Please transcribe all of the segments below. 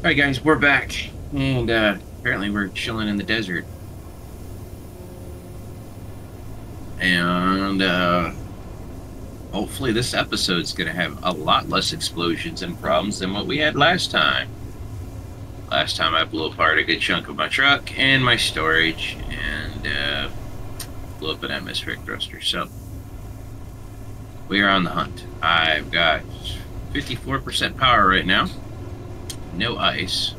Alright guys, we're back. And uh apparently we're chilling in the desert. And uh hopefully this episode's gonna have a lot less explosions and problems than what we had last time. Last time I blew apart a good chunk of my truck and my storage and uh blew up an atmospheric thruster. So we are on the hunt. I've got 54% power right now. No ice.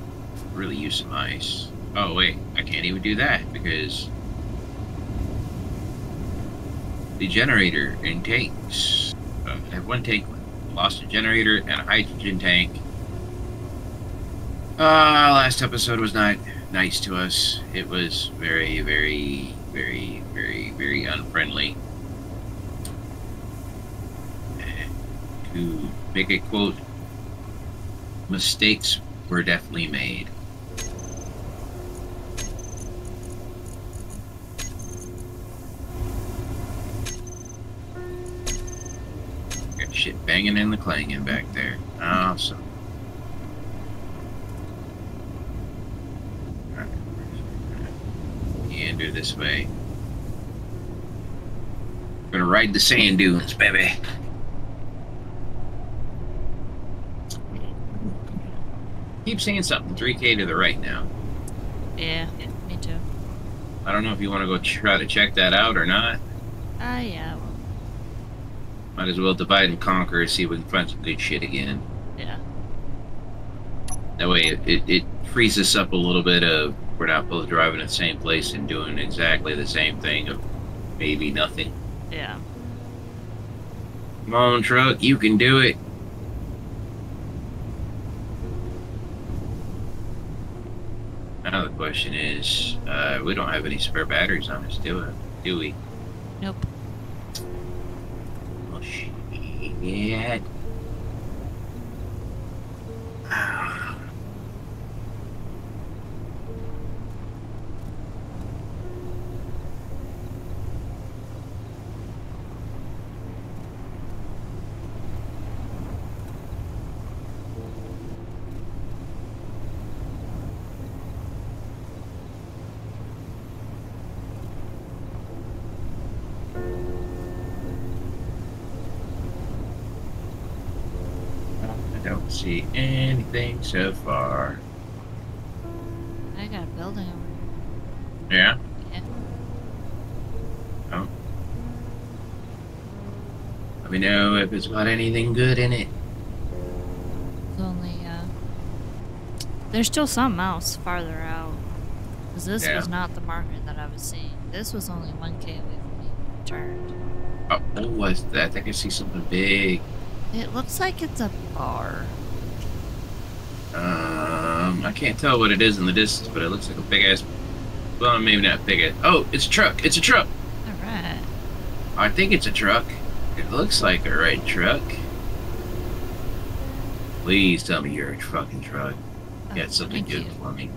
Really use some ice. Oh wait, I can't even do that because the generator in tanks. Uh, I have one tank lost a generator and a hydrogen tank. Uh, last episode was not nice to us. It was very, very, very, very, very unfriendly. To make a quote, mistakes were definitely made. Got shit banging and the clanging back there. Awesome. Meander this way. Gonna ride the sand dunes, baby. Keep saying something. 3K to the right now. Yeah, yeah, me too. I don't know if you want to go try to check that out or not. Ah, yeah, well, Might as well divide and conquer and see if we can find some good shit again. yeah. That way it, it, it frees us up a little bit of we're not both driving the same place and doing exactly the same thing of maybe nothing. Yeah. Come on, truck, you can do it. Now the question is, uh, we don't have any spare batteries on us, do we? Do we? Nope. Oh shit. Ah. I don't see anything so far. I got a building over Yeah? here. Yeah. Let me know if it's got anything good in it. It's only, uh. There's still some else farther out. Because this Yeah. was not the marker that I was seeing. This was only 1k away from being returned. Oh, what was that? I think I see something big. It looks like it's a bar. Um, I can't tell what it is in the distance, but it looks like a big ass. Well, maybe not big ass. Oh, it's a truck. It's a truck. Alright. I think it's a truck. It looks like a red truck. Please tell me you're a fucking truck. Oh, Got something good you. for me.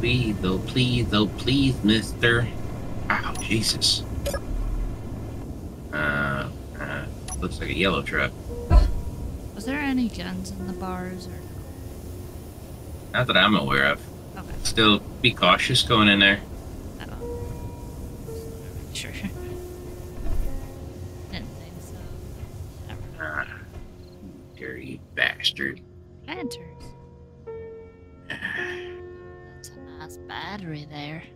Please, though, please, though, please, mister. Ow, Jesus. Uh, uh, looks like a yellow truck. Was there any guns in the bars or Not that I'm aware of. Okay. Still, be cautious going in there. Oh. Sure. Didn't think so. Never know. Ah, dirty bastard. Planters. That's a nice battery there.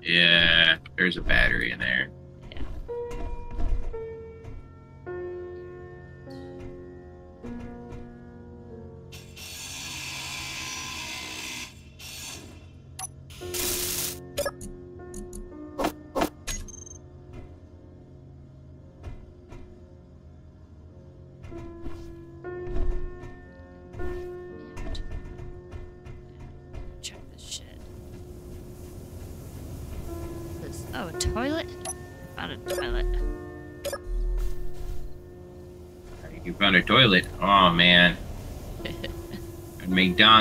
Yeah, there's a battery in there.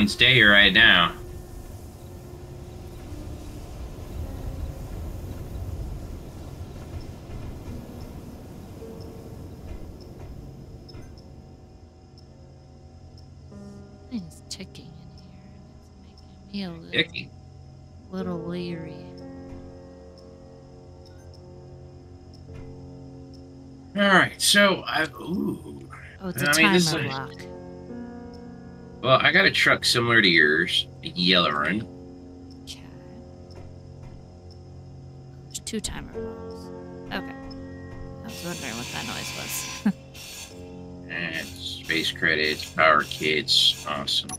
Make stay right now. Thing's ticking in here, it's making me a little, Icky. little leery. All right, so I ooh. Oh, it's a I mean, timer is- lock. Well, I got a truck similar to yours, yellow one. Okay. There's two timer locks. Okay. I was wondering what that noise was. And space credits, power kits, awesome.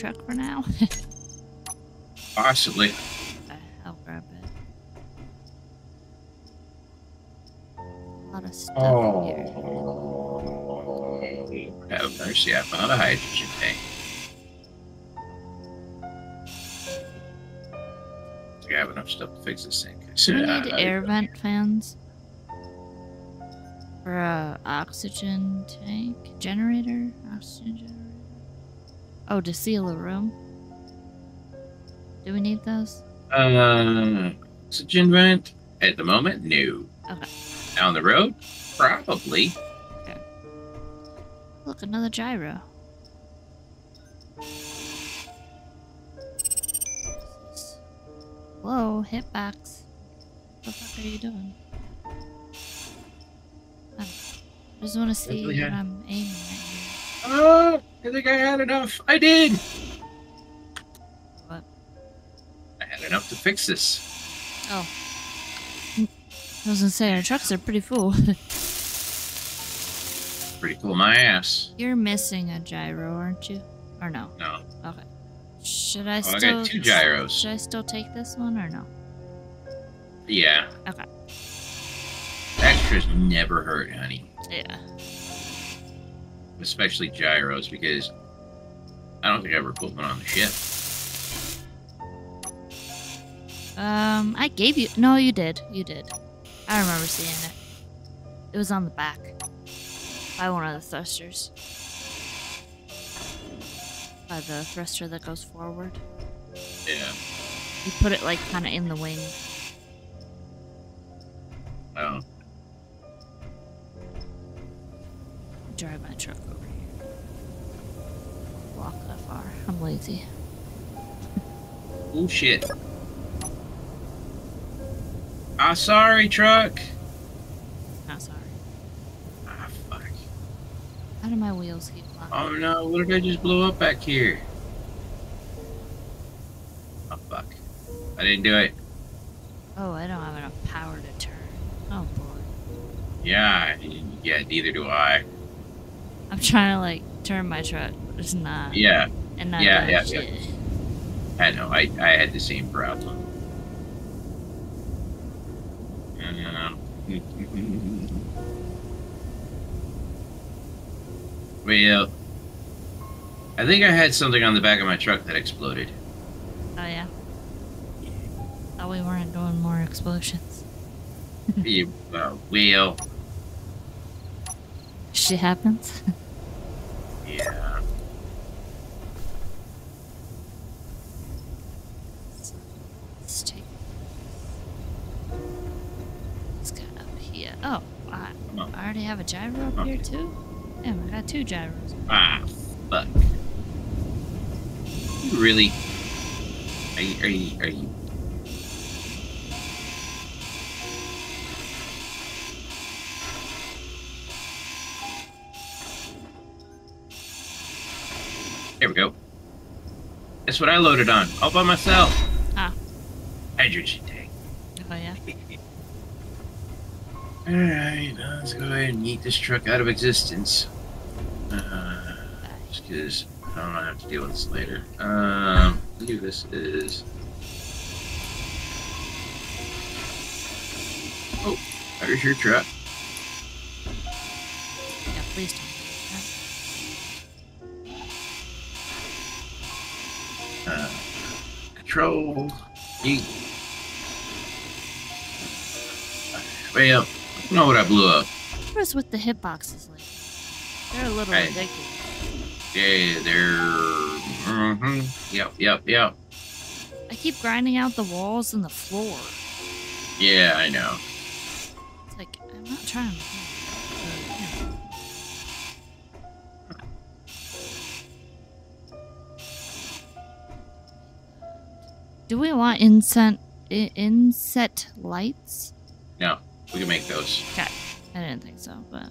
Truck for now? Possibly. I'll grab it. A lot of stuff here. Oh, have mercy! I found a hydrogen tank. I have enough stuff to fix this thing. Do we need air vent fans? For a oxygen tank? Generator? Oxygen generator? Oh, to seal a room? Do we need those? Uh, oxygen vent? At the moment, no. Okay. Down the road, probably. Okay. Look, another gyro. Whoa, hitbox. What the fuck are you doing? I just want to see Really what I'm aiming at here. Oh, I think I had enough. I did. What? I had enough to fix this. Oh. I was gonna say, our trucks are pretty full. Pretty cool, my ass. You're missing a gyro, aren't you? Or no? No, Okay. Should I Oh, I still? got two gyros. Should I still take this one or no? yeah. Okay. Extras never hurt, honey. Yeah. Especially gyros, because I don't think I ever put one on the ship. Um, I gave you. No, you did. You did. I remember seeing it. It was on the back by one of the thrusters. By the thruster that goes forward. Yeah. You put it like kind of in the wing. Oh. Drive my truck over here. Walk that far. I'm lazy. Oh shit. Ah, sorry, truck. Not sorry. Ah, fuck. How do my wheels keep locking? Oh no, what if I just blow up back here? Oh fuck. I didn't do it. Oh, I don't have enough power to turn. Oh boy. Yeah, yeah, neither do I. I'm trying to like turn my truck, it's not. Yeah, And not Yeah, yeah, shit. I know. I, I had the same problem. Well, I think I had something on the back of my truck that exploded. Oh yeah. Thought we weren't doing more explosions. Yeah, uh, well, Shit happens. Let's take guy up here. Oh, I, already have a gyro up here too. Damn, I got two gyros. Ah, fuck. You really? Are you? Are you? Are you? Here we go. That's what I loaded on, all by myself. Ah. Hydrogen tank. Oh yeah. Alright, let's go ahead and eat this truck out of existence. Uh, just because I don't want to have to deal with this later. Um, I believe this is. Oh, there's your truck. Yep. Please don't. Control. Yeet. Well, you know what I blew up? What is with the hitboxes lately? They're a little Hey. ridiculous. Yeah, they're. Mm-hmm. Yep, yep, yep. I keep grinding out the walls and the floor. Yeah, I know. It's like I'm not trying to. Do we want inset inset lights? No, we can make those. Okay, I didn't think so, but.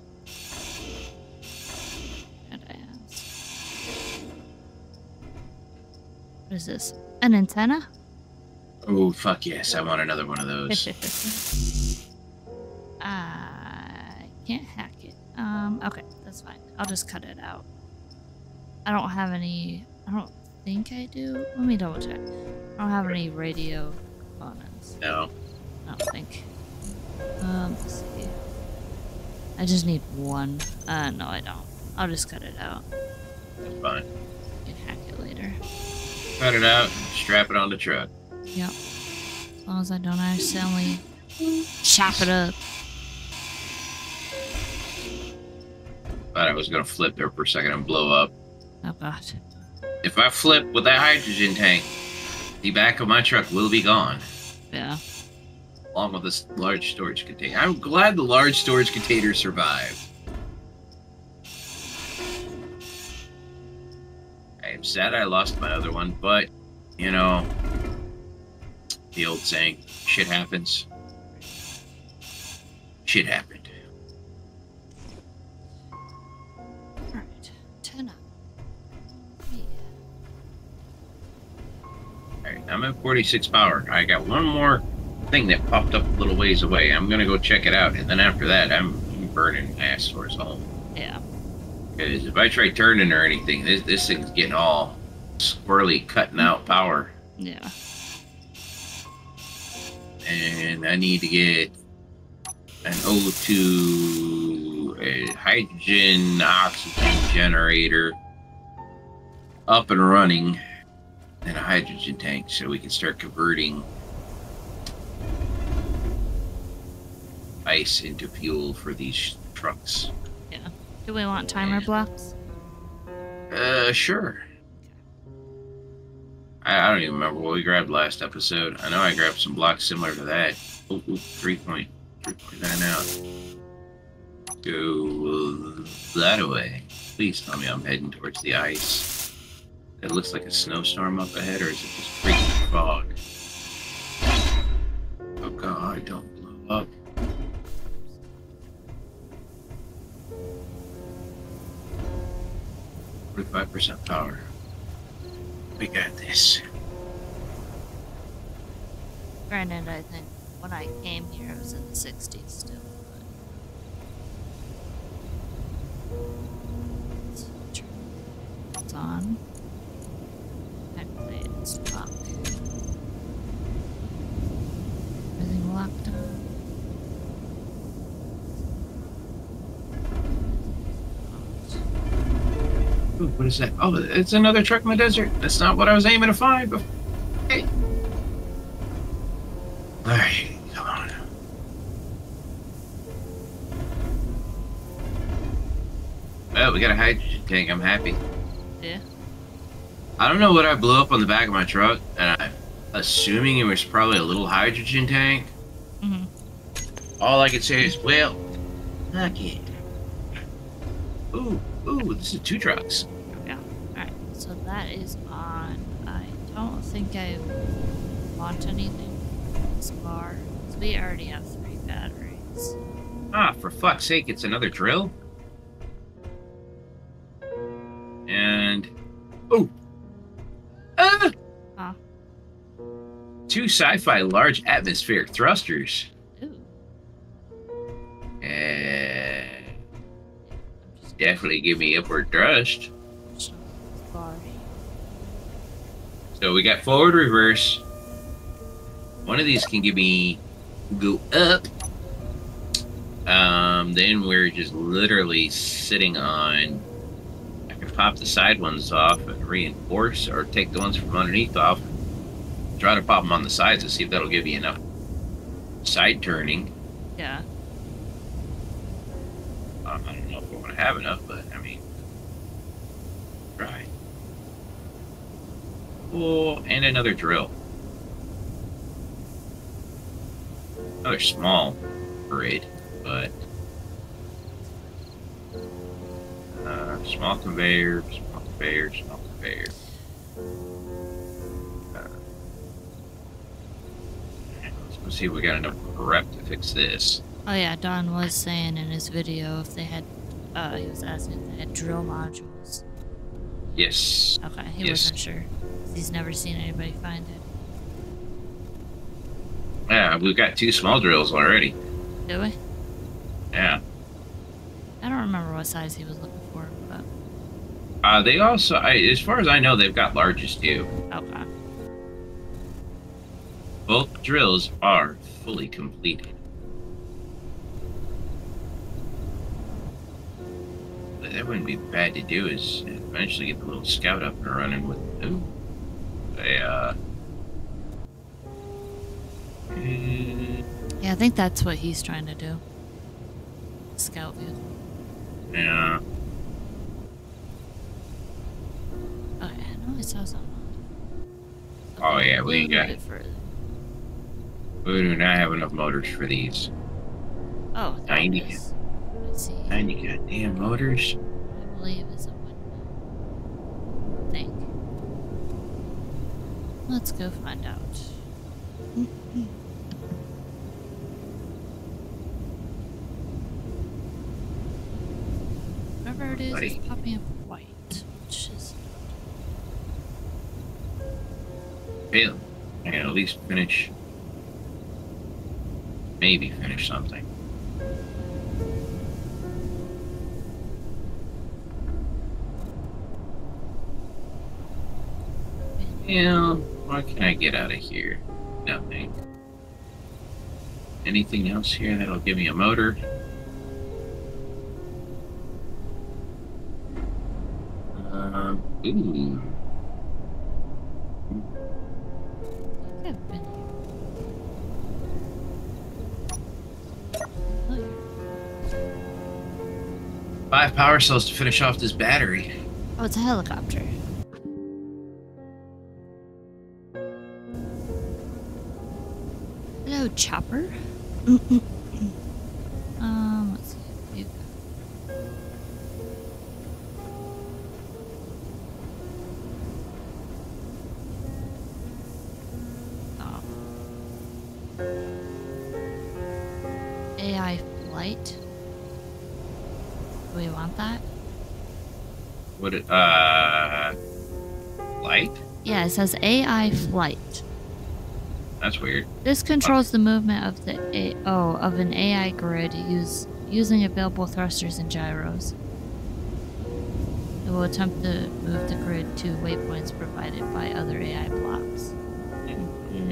What is this? An antenna? Oh, fuck yes. I want another one of those. I can't hack it. Um, okay, that's fine. I'll just cut it out. I don't have any. I don't think I do. Let me double check. I don't have any radio components. No. I don't think. Um, let's see. I just need one. Uh, no, I don't. I'll just cut it out. That's fine. I can hack it later. Cut it out, strap it on the truck. Yep. As long as I don't accidentally chop it up. Thought I was gonna flip there for a second and blow up. Oh god. If I flip with that hydrogen tank, the back of my truck will be gone, Yeah. along with this large storage container. I'm glad the large storage container survived. I am sad I lost my other one, but you know, the old saying, shit happens. Shit happened. I'm at 46 power. I got one more thing that popped up a little ways away. I'm gonna go check it out, and then after that, I'm burning ass towards home. Yeah. Because if I try turning or anything, this this thing's getting all squirrely, cutting out power, Yeah. and I need to get an O2 a hydrogen oxygen generator up and running, and a hydrogen tank, so we can start converting ice into fuel for these trucks. Yeah. Do we want timer Yeah. blocks? Uh, sure. I, I don't even remember what we grabbed last episode. I know I grabbed some blocks similar to that. Oh, oh, 3.3.9 out. Go that way. Please tell me I'm heading towards the ice. It looks like a snowstorm up ahead, or is it just freaking fog? Oh god, don't blow up. Forty-five percent power. We got this. Granted, I think when I came here, it was in the 60s still. But... It's on. Actually, it's locked. Everything locked on. Ooh, what is that? Oh, it's another truck in the desert. That's not what I was aiming to find. But hey. All right, come on. Well, we got a hydrogen tank. I'm happy. Yeah. I don't know what I blew up on the back of my truck, and I'm assuming it was probably a little hydrogen tank. Mm -hmm. All I could say is, well, fuck it. Ooh, ooh, this is two trucks. That is on. I don't think I want anything in this. 'cause we already have three batteries. Ah, for fuck's sake, it's another drill? And. Oh! Ah! Huh. Two sci fi large atmospheric thrusters. Ooh. Eh, definitely give me upward thrust. Show this bar. So we got forward, reverse. One of these can give me go up. Um, then we're just literally sitting on. I can pop the side ones off and reinforce, or take the ones from underneath off. Try to pop them on the sides to see if that'll give you enough side turning. Yeah. Um, I don't know if we want to have enough, but I mean, try. Oh, and another drill. Another small parade, but uh, small conveyor, small conveyor, small conveyor. Uh, let's see if we got enough prep to fix this. Oh yeah, Don was saying in his video if they had, uh, he was asking if they had drill modules. Yes. Okay, he Yes. wasn't sure. He's never seen anybody find it. Yeah, we've got two small drills already. Do we? Yeah. I don't remember what size he was looking for, but Uh, they also, I, as far as I know, they've got largest too. okay. Both drills are fully completed. That wouldn't be bad to do is eventually get the little scout up and running with ooh, a uh, Yeah, I think that's what he's trying to do. Scout view. yeah. Okay, I know I saw something. Oh, Okay, yeah, we got-. We do not have enough motors for these. Oh, there it 90. is. Let's see. Ninety goddamn motors. I believe is a windmill. I think. Let's go find out. Whatever it is, Buddy. it's popping up white, which is Fail. I can at least finish. Maybe finish something. Yeah, what can I get out of here? Nothing. Anything else here that'll give me a motor? Um, ooh. I I've been here. Oh, here. Five power cells to finish off this battery. Oh, it's a helicopter. Hello, chopper. um, let's see. You- Oh. AI flight. Do we want that? What? it- Uh, light? Yeah, it says AI flight. That's weird. This controls the movement of the A- oh of an AI grid use, using available thrusters and gyros. It will attempt to move the grid to waypoints provided by other AI blocks.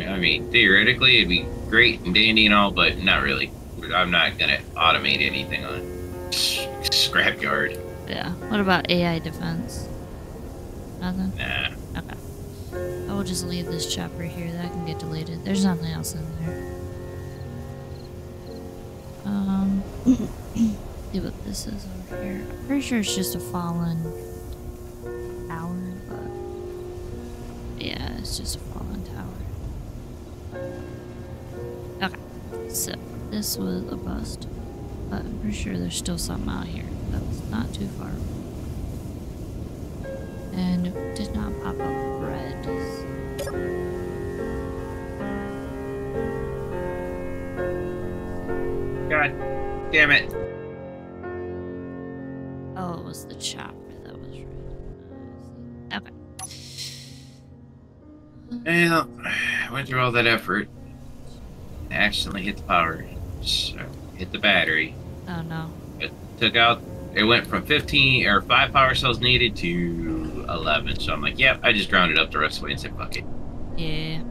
I mean, theoretically, it'd be great and dandy and all, but not really. I'm not gonna automate anything on scrapyard. Yeah. What about AI defense? Nothing. Nah. Just leave this chapter here. That can get deleted. There's nothing else in there. Um, see what this is over here. I'm pretty sure it's just a fallen tower, but yeah, it's just a fallen tower. Okay, so this was a bust, but I'm pretty sure there's still something out here that's not too far. And it did not pop up red. God damn it. Oh, it was the chopper that was red. I. Okay. Well, I went through all that effort. Accidentally hit the power. So, hit the battery. Oh no. It Took out. It went from 15 or 5 power cells needed to 11. So I'm like, yep, I just grounded up the rest of the way and said, fuck it. Yeah.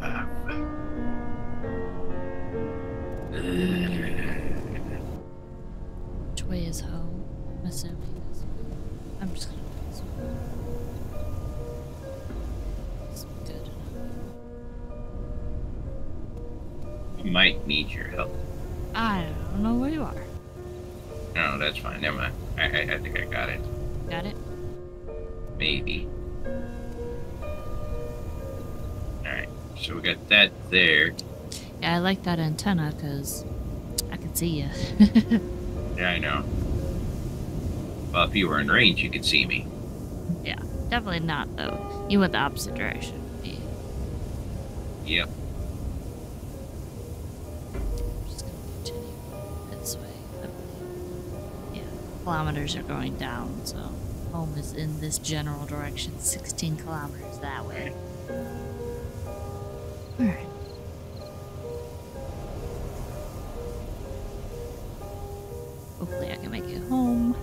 Ah, fuck. Ugh. is home. I'm assuming this. I'm just gonna do this one. It's good enough. Might need your help. I don't know where you are. No, that's fine. Never mind. I, I, I think I. Got it? Maybe. Alright, so we got that there. Yeah, I like that antenna because I can see you. Yeah, I know. Well, if you were in range, you could see me. Yeah, definitely not, though. You went the opposite direction. Yeah. Yep. I'm just gonna continue this way. Yeah, kilometers are going down, so home is in this general direction, 16 kilometers that way. Alright. Hopefully, I can make it home.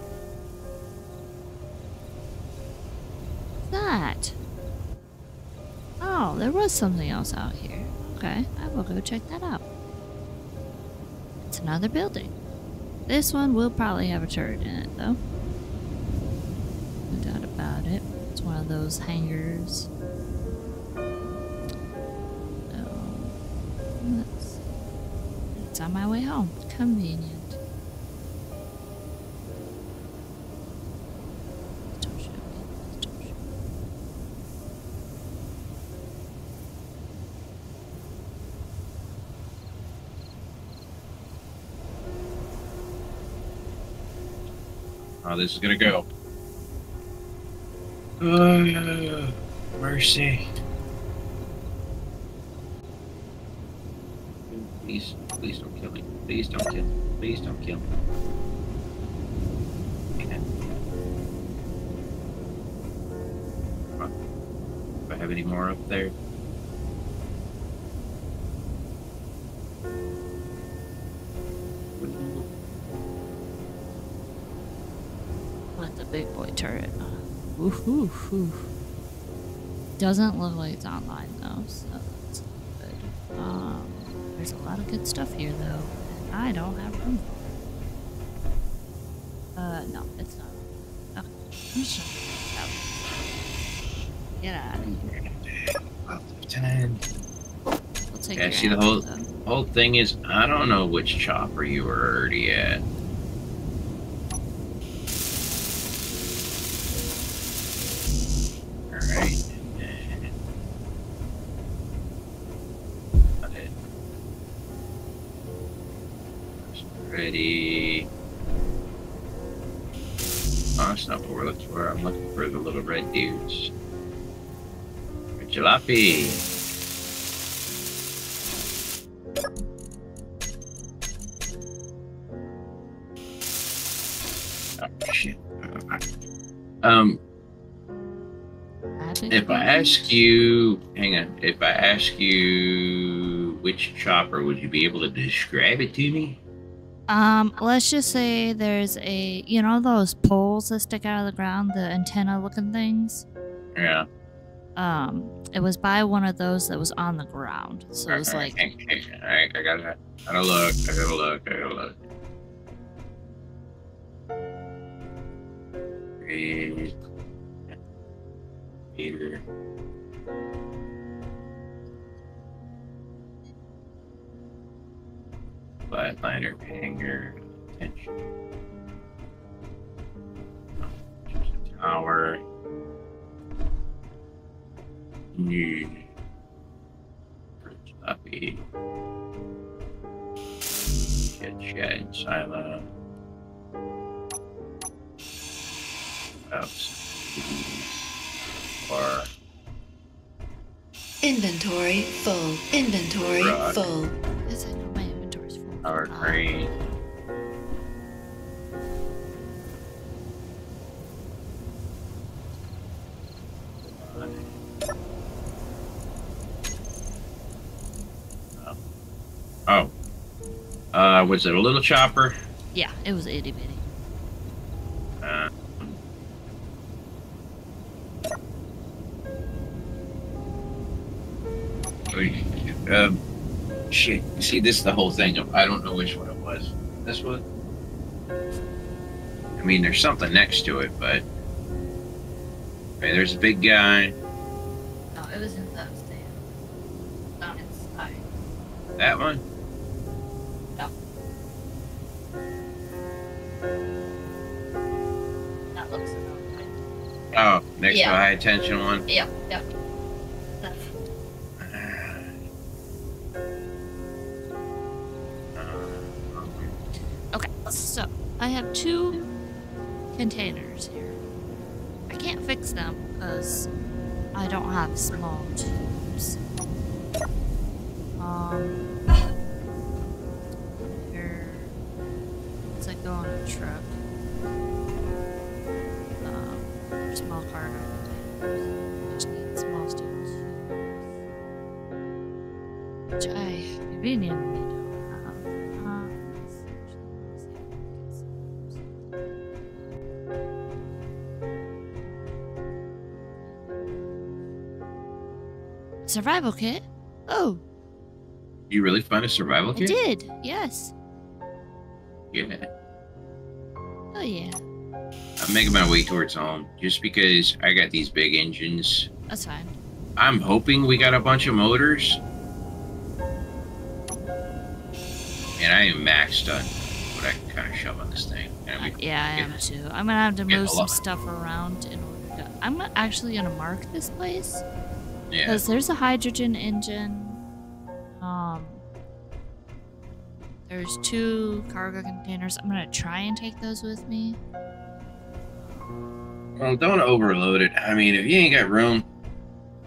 That? Oh, there was something else out here. Okay, I will go check that out. It's another building. This one will probably have a turret in it, though. About it. It's one of those. So, um, let's. It's on my way home. Convenient. How uh, this is gonna go. Mercy. Please, please don't kill me. Please don't kill me. Please don't kill me. Okay. Do I have any more up there? Woohoo! hoo. Doesn't look like it's online though, so that's good. Um, there's a lot of good stuff here though. and I don't have room for it. Uh, no, it's not. Okay. I'm just gonna out. Get out of here. Lieutenant. We'll take Yeah, your see the whole- though. Whole thing is, I don't know which chopper you were already at. Oh, shit. Um, if I ask you, hang on, if I ask you which chopper, would you be able to describe it to me? Um, let's just say there's a, you know, those poles that stick out of the ground, the antenna looking things? Yeah. Um, it was by one of those that was on the ground. So it was like, Alright, I gotta, I gotta look, I gotta look, I gotta look. Read. Meter. Flatliner, attention. Just a tower. New. Puppy. Shed, shed, silo. Oops. Or Inventory full. Inventory Right. full. yes, I know my inventory's full. power crane. Uh, was it a little chopper? Yeah, it was itty bitty. Uh, um, shit. See, this is the whole thing. I don't know which one it was. This one? I mean, there's something next to it, but. Okay, there's a big guy. No, it was in that stand. Not inside. That one? Oh, next to a high tension one. Yep, yep. That- Okay, so I have two containers here. I can't fix them because I don't have small tubes. Um, here, it's like go on a truck. Small containers. Just need small tubes, which I conveniently have. Um, let's see, actually, let's see if I can get some. Survival kit? Oh, You really find a survival I kit? did. Yes. Yeah. Oh yeah. I'm making my way towards home just because I got these big engines. That's fine. I'm hoping we got a bunch of motors. And I am maxed on what I can kind of shove on this thing. And Uh, yeah, I am too. I'm gonna have to move some stuff around in order to. I'm actually gonna mark this place yeah. because there's a hydrogen engine. Um, there's two cargo containers. I'm gonna try and take those with me. Well, don't overload it. I mean, if you ain't got room,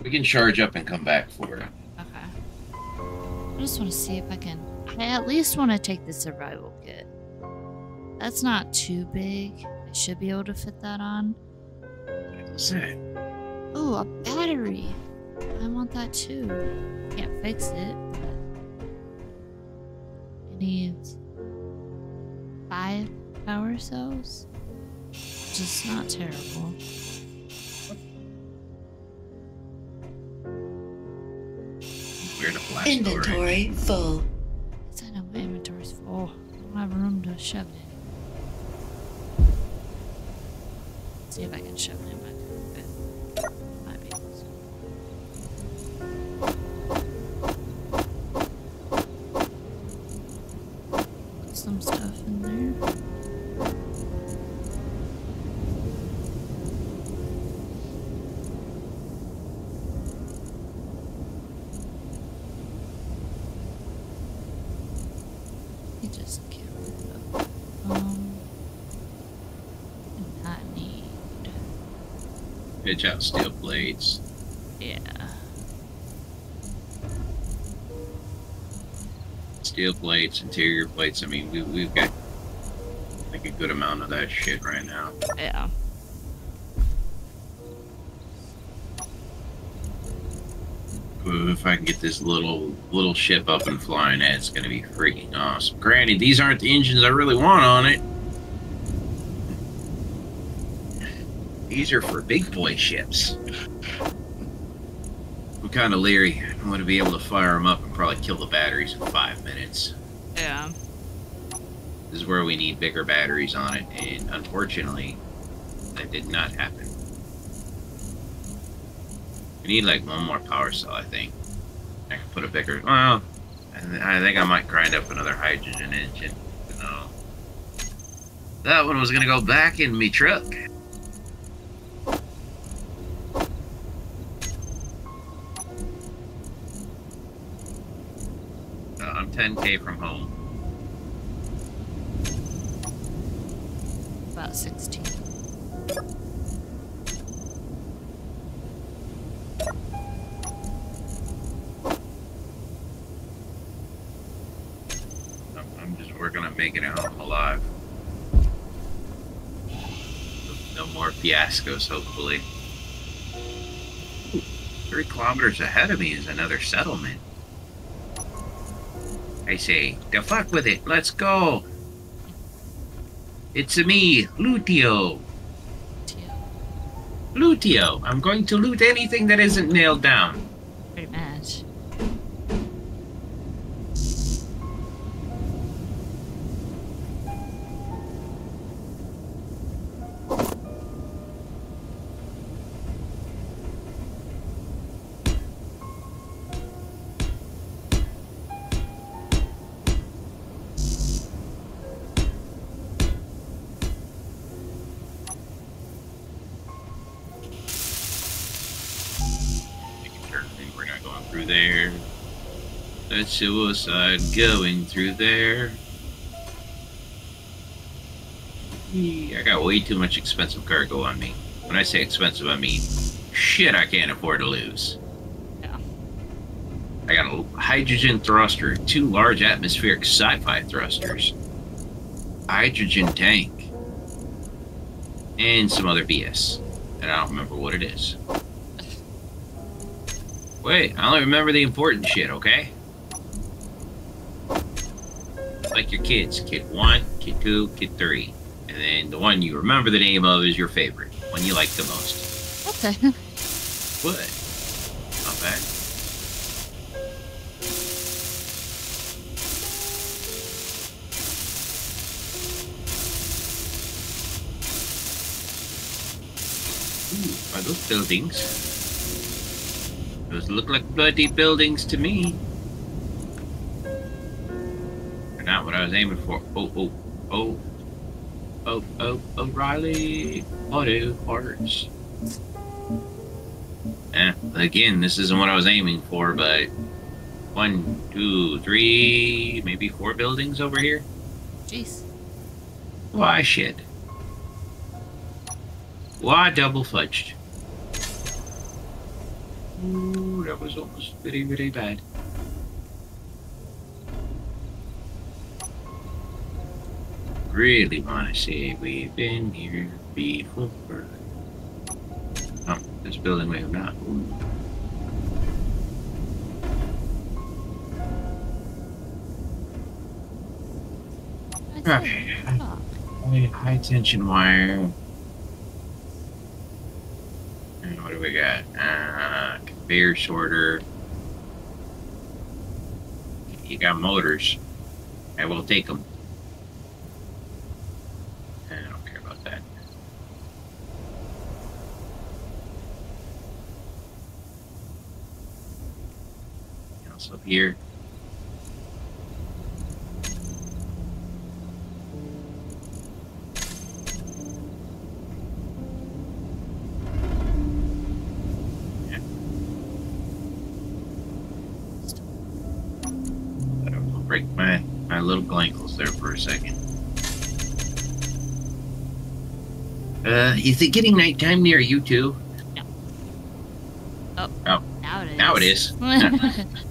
we can charge up and come back for it. Okay. I just want to see if I can. I at least want to take the survival kit. That's not too big. I should be able to fit that on. What's that? Oh, a battery. I want that too. Can't fix it, but it needs five power cells. Which is not terrible. Where the blast Inventory full. Yes, I know my inventory's full. Oh, I don't have room to shove it in. Let's see if I can shove it in my Pitch out steel blades. Yeah. Steel plates, interior plates. I mean, we, we've got like a good amount of that shit right now. Yeah. If I can get this little little ship up and flying, that's gonna be freaking awesome. Granted, these aren't the engines I really want on it. These are for big boy ships. I'm kind of leery. I want to be able to fire them up and probably kill the batteries in five minutes. Yeah. This is where we need bigger batteries on it, and unfortunately, that did not happen. We need like one more power cell, I think. I can put a bigger. Well, I I think I might grind up another hydrogen engine. No, that one was gonna go back in me truck. 10k from home. About 16. I'm, I'm just working on making it home alive. No more fiascos, hopefully. Ooh, Three kilometers ahead of me is another settlement. I say, the fuck with it, let's go! It's me, Lutio. Lutio, I'm going to loot anything that isn't nailed down. Suicide going through there. I got way too much expensive cargo on me. When I say expensive, I mean shit I can't afford to lose. Yeah. I got a hydrogen thruster, two large atmospheric sci-fi thrusters, hydrogen tank, and some other BS. And I don't remember what it is. Wait, I only remember the important shit, okay? Like your kids, kid one, kid two, kid three. And then the one you remember the name of is your favorite, one you like the most. Okay. What? Not bad. Ooh, are those buildings? Those look like bloody buildings to me. Not what I was aiming for. Oh, oh, oh. Oh, oh, O'Reilly Auto Parts. Eh, again, this isn't what I was aiming for, but one, two, three, maybe four buildings over here. Jeez. Why shit? Why double fudged? Ooh, that was almost very, very bad. Really want to say we've been here before. Oh, this building we have not. Okay. high tension wire. And what do we got? Uh, conveyor sorter. You got motors. I will take them. I don't care about that. Up here? But I'm gonna break my, my little ankles there for a second. Uh, is it getting nighttime near you too? Now it is. Now it is.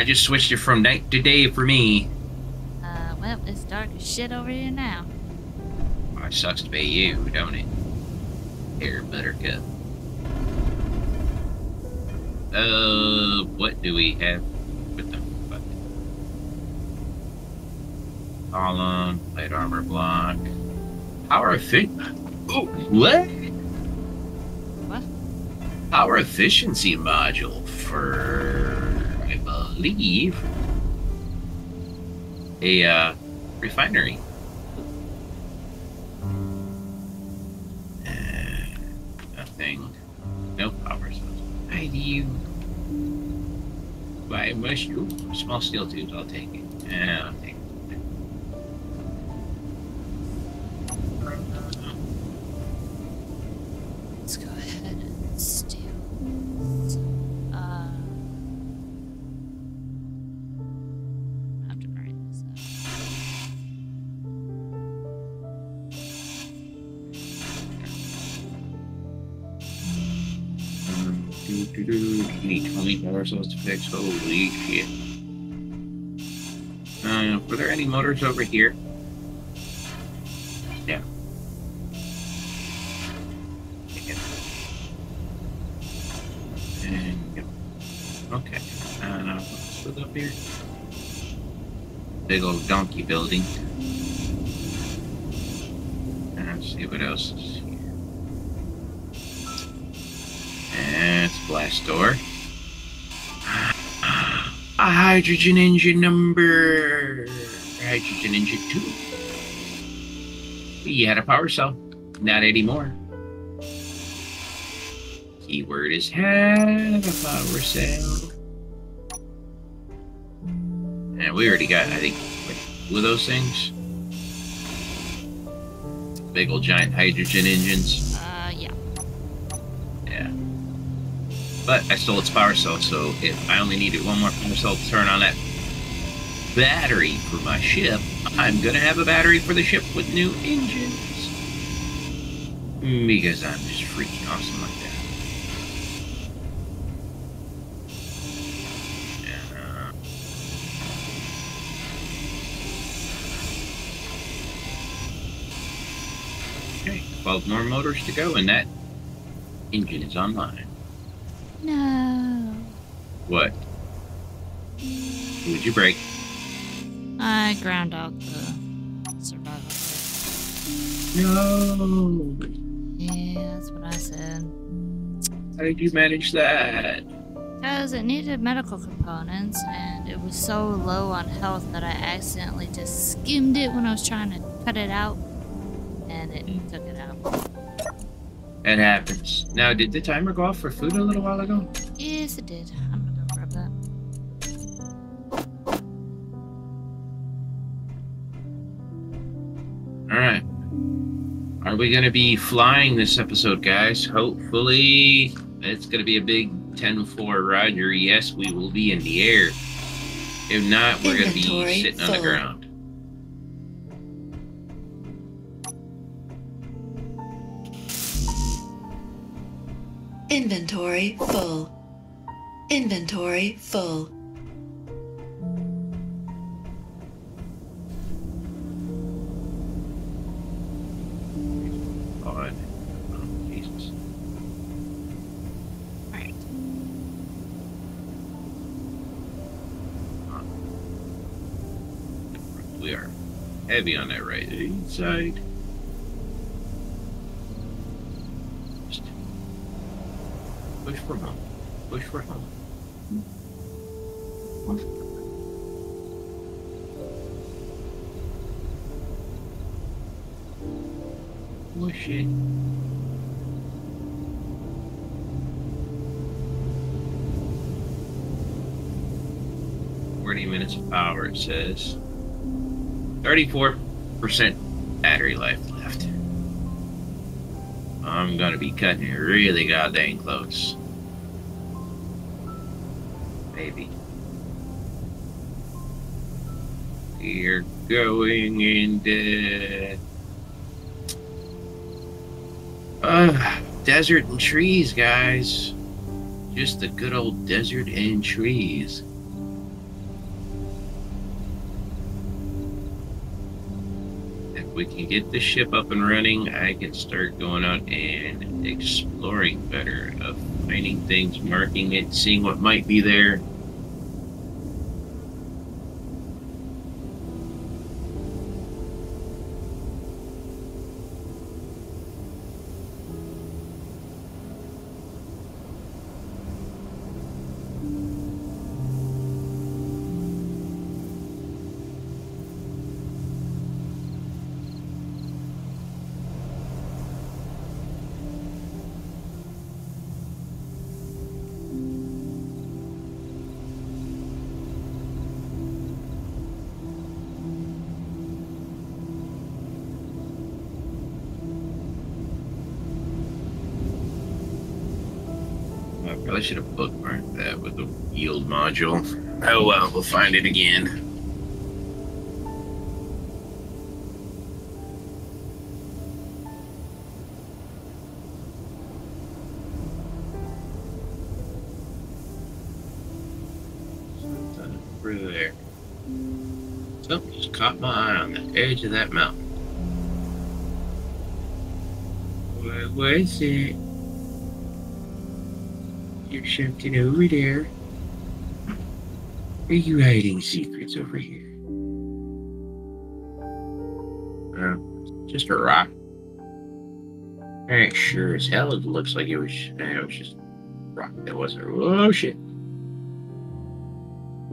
I just switched it from night to day for me. uh, well, it's dark as shit over here now. Well, it sucks to be you, don't it? Here, Buttercup. Uh, what do we have with the fuck? Column, light armor block, power efficiency. Oh, what? What? Power efficiency module for, believe, a uh, refinery. Uh, nothing. No power source. Why do you buy a mushroom? Small steel tubes, I'll take it. Yeah, I'll take it. Fix. Holy shit. Uh, were there any motors over here? Yeah. And. Okay. Uh, what's up here? Big old donkey building. And let's see what else is here. That's blast door. Hydrogen engine number. Hydrogen engine two. We had a power cell. Not anymore. Keyword is have a power cell. And we already got, I think, two of those things. Big old giant hydrogen engines. But I stole its power cell, so if I only needed one more power cell to turn on that battery for my ship, I'm gonna have a battery for the ship with new engines. Because I'm just freaking awesome like that. Okay, 12 more motors to go, and that engine is online. No. What? Did you break? I ground out the survival kit. No. Yeah, that's what I said. How did you manage that? Because it needed medical components, and it was so low on health that I accidentally just skimmed it when I was trying to cut it out, and it took it out. It happens. Now, did the timer go off for food a little while ago? Yes, it did. I'm gonna go grab that. All right. Are we going to be flying this episode, guys? Hopefully, it's going to be a big 10 4 Roger. Yes, we will be in the air. If not, we're going to be sitting on the ground. Inventory full. Inventory full. God. Oh, Jesus. Alright. We are heavy on that right side. Just push for home. Push for home. Push it. Forty minutes of power, it says. 34% battery life left. I'm gonna be cutting it really goddamn close. Maybe. We're going into uh, desert and trees, guys. Just the good old desert and trees. If we can get the ship up and running, I can start going out and exploring better, of finding things, marking it, seeing what might be there. Module. Oh well, we'll find it again. Over there. Something just caught my eye on the edge of that mountain. Where was it? You're something over there. Are you hiding secrets over here? Uh, just a rock. Alright, sure as hell it looks like it was, it was just rock that wasn't. Oh shit.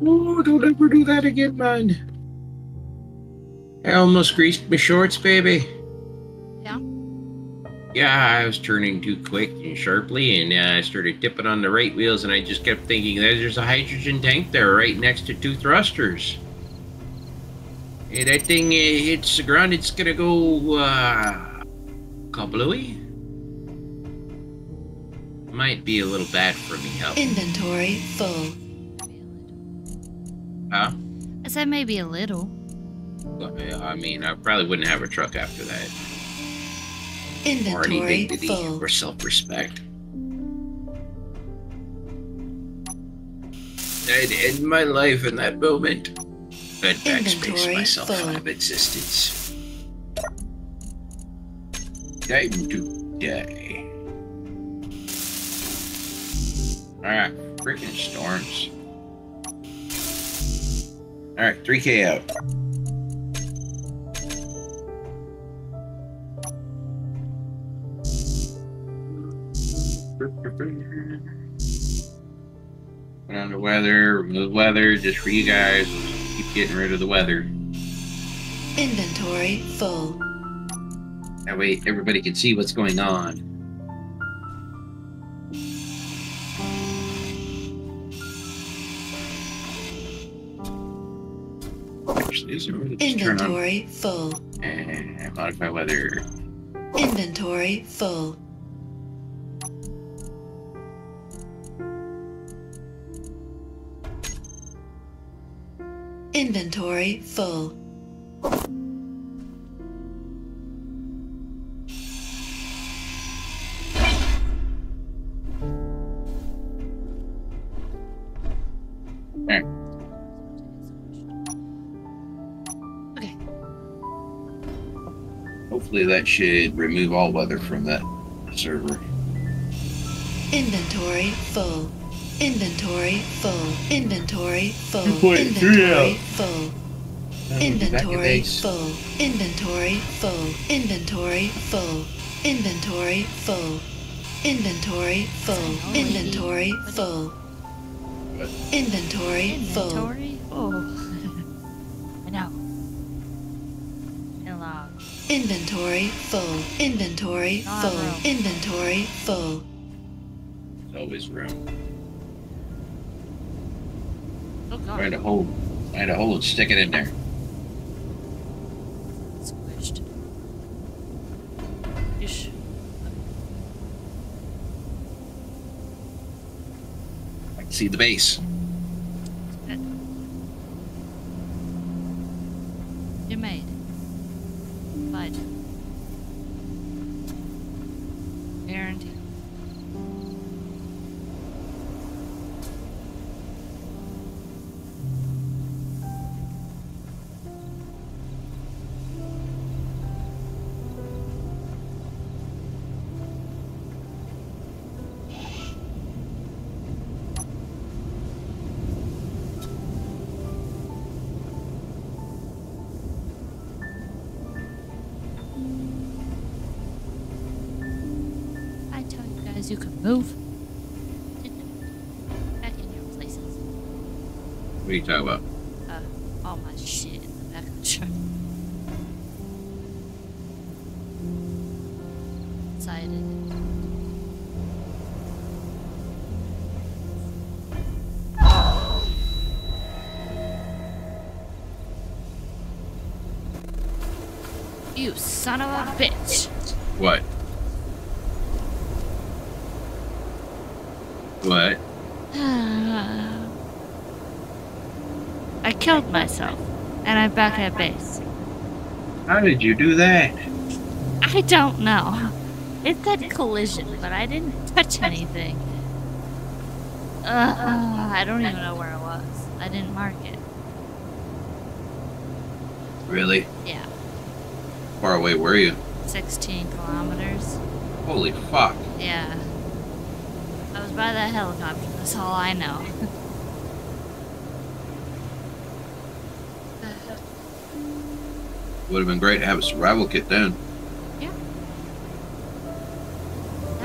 Oh, don't ever do that again, man. I almost greased my shorts, baby. Yeah? Yeah, I was turning too quick and sharply, and uh, I started tipping on the right wheels, and I just kept thinking there's a hydrogen tank there right next to two thrusters. Hey, that thing uh, hits the ground, it's gonna go uh, kablooey. might be a little bad for me helping. Inventory full. Huh? I said maybe a little. I mean, I probably wouldn't have a truck after that. Or any Inventory dignity full. or self-respect. I'd end my life in that moment. I'd backspace Inventory myself full. out of existence. Time to die. Ah, freaking storms. Alright, 3k out. The weather, remove weather, just for you guys. Keep getting rid of the weather. Inventory full. That way everybody can see what's going on. Actually, is it really just turn on Inventory full. and modify weather? Inventory full. Inventory full. Okay. Hopefully that should remove all weather from that server. Inventory full. Inventory full. Inventory full. Two point three Inventory out. full. Inventory full. Inventory full. Inventory full. Inventory full. Inventory full. Inventory full. Inventory full. Inventory? Oh. I know. Hello. Inventory full. Inventory Ah, full. Inventory full. Always room. Oh Find a hole. Find a hole and stick it in there. Squished. Ish. I can see the base. Son of a bitch! What? What? I killed myself, and I'm back at base. How did you do that? I don't know. It said collision, but I didn't touch anything. Ugh, I don't even know where it was. I didn't mark it. Really? Far away were you? 16 kilometers. Holy fuck. Yeah. I was by that helicopter, that's all I know. Would have been great to have a survival kit then. Yeah.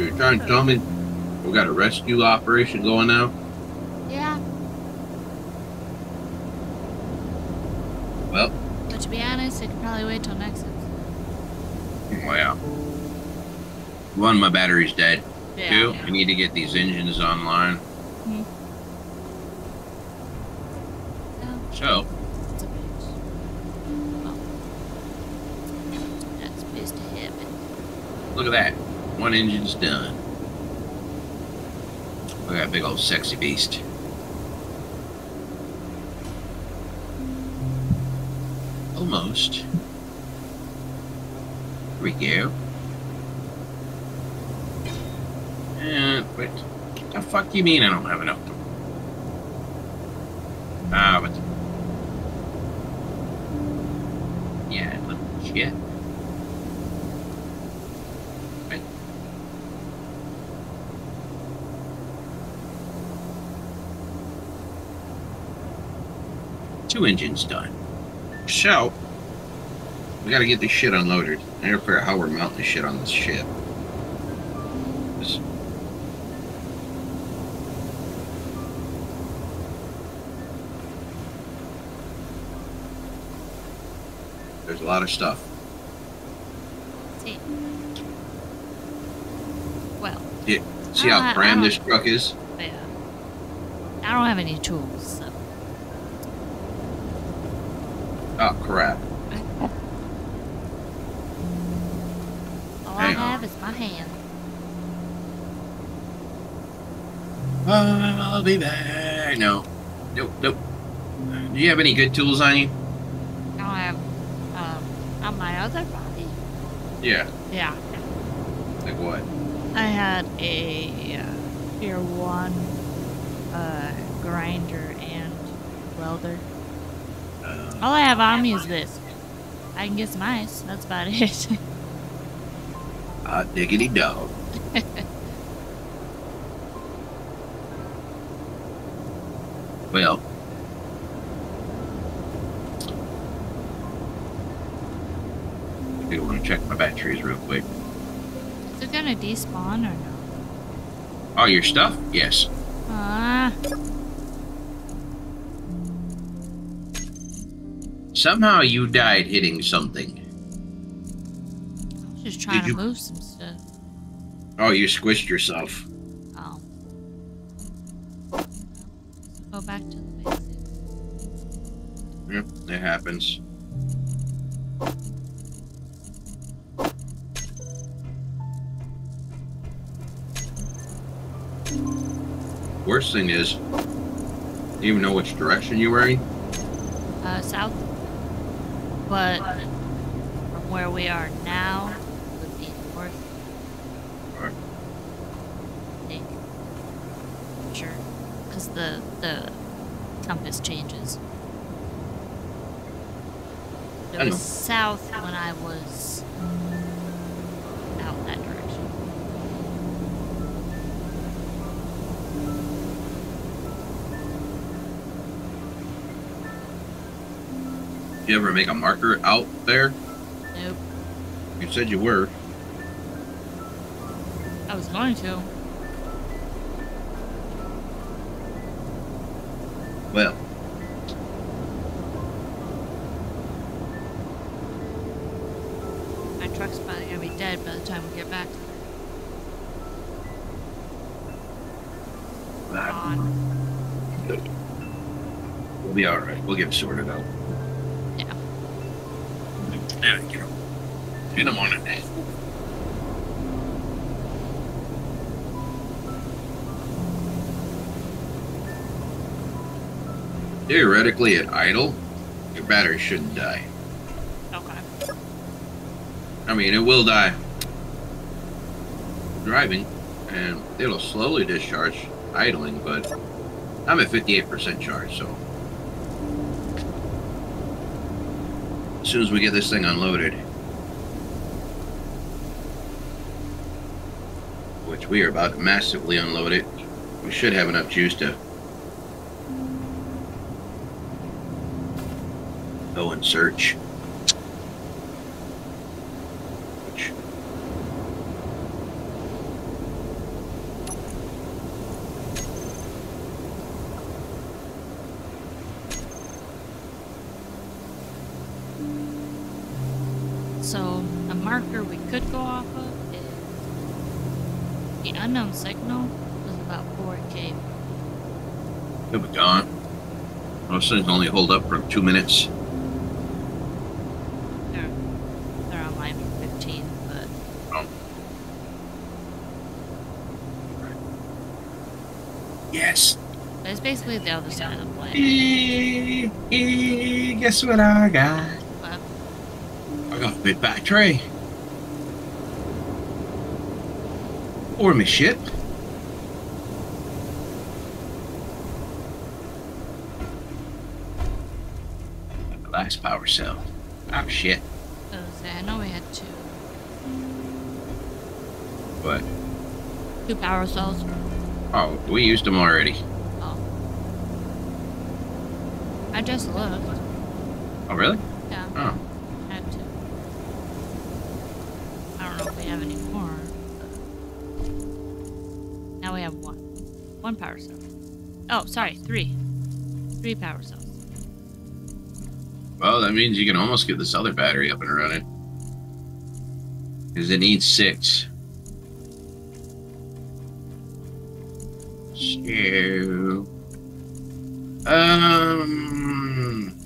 You're trying to tell me we got a rescue operation going now? Yeah, Well, but to be honest, I could probably wait till next. One, my battery's dead. Yeah. Two, I need to get these engines online. No, So, it's a bitch. Well, that's supposed to happen. look at that. One engine's done. Look at that big old sexy beast. Almost. We go. And wait, the fuck do you mean I don't have enough? Ah, but yeah, but shit. Two engines done. So, we gotta get this shit unloaded. I gotta figure out how we're mounting this shit on this ship. There's a lot of stuff. See. Well, See Uh, how crammed this truck is? yeah. I don't have any tools, so Oh crap. all Hang I on. have is my hand. I'll be back. No. Nope, nope. Do you have any good tools on you? I have um on my other body. Yeah. Yeah. Like what? I had a uh, tier one uh, grinder and welder. Uh, All I have on me is this. I can get some ice. That's about it. hot diggity dog. well. I do want to check my batteries real quick. Is it gonna despawn or no? Oh, your stuff? Yes. Ah, Somehow you died hitting something. I was just trying Did to you- move some stuff. Oh, you squished yourself. Thing is, do you even know which direction you're wearing? Uh, south. But from where we are now it would be north. Alright. Think. Sure. Because the, the compass changes. It was south when I was out that direction. You ever make a marker out there? Nope. You said you were. I was going to. Well, My truck's probably gonna be dead by the time we get back. On. we'll be alright. We'll get sorted out. Get him on. Theoretically, at idle, your battery shouldn't die. Okay. I mean, it will die driving, and it'll slowly discharge idling, but I'm at 58% charge, so. As soon as we get this thing unloaded, which we are about to massively unload it, we should have enough juice to go and search. Which So a marker we could go off of is the unknown signal was about 4k. He'll be gone. Those things only hold up for two minutes. They're, they're online for 15, but. 'cause, 'cause Oh. Yes. But it's basically the other side of the planet. Eh, guess what I got? But I got a big back tray. Or my ship. The cell. Oh shit. I was gonna say, I know we had two But two power cells. oh, we used them already. Oh. I just looked. Oh really? Yeah, Oh. had two. I don't know if we have any more. Now we have one. One power cell. Oh, sorry, three. Three power cells. Well, that means you can almost get this other battery up and running. Because it needs six. So. Um.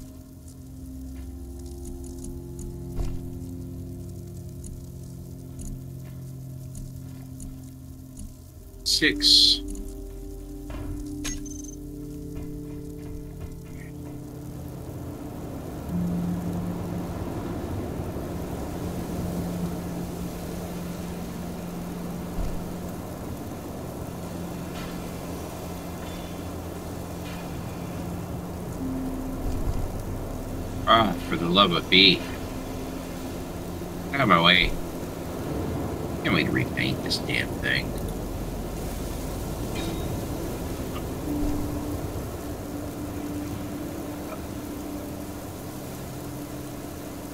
Six. Love of Pete. Out of my way. Can't wait to repaint this damn thing.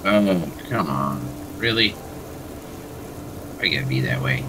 Oh, come on. Really? I gotta be that way.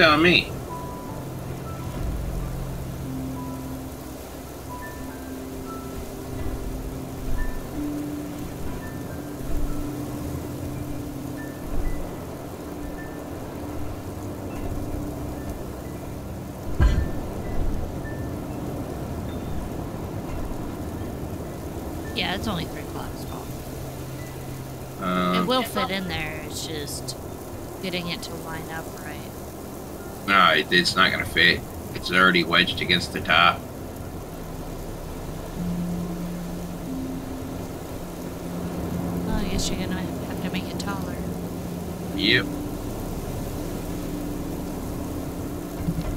Tell me. It's not gonna fit. It's already wedged against the top. Well, I guess you're gonna have to make it taller. Yep.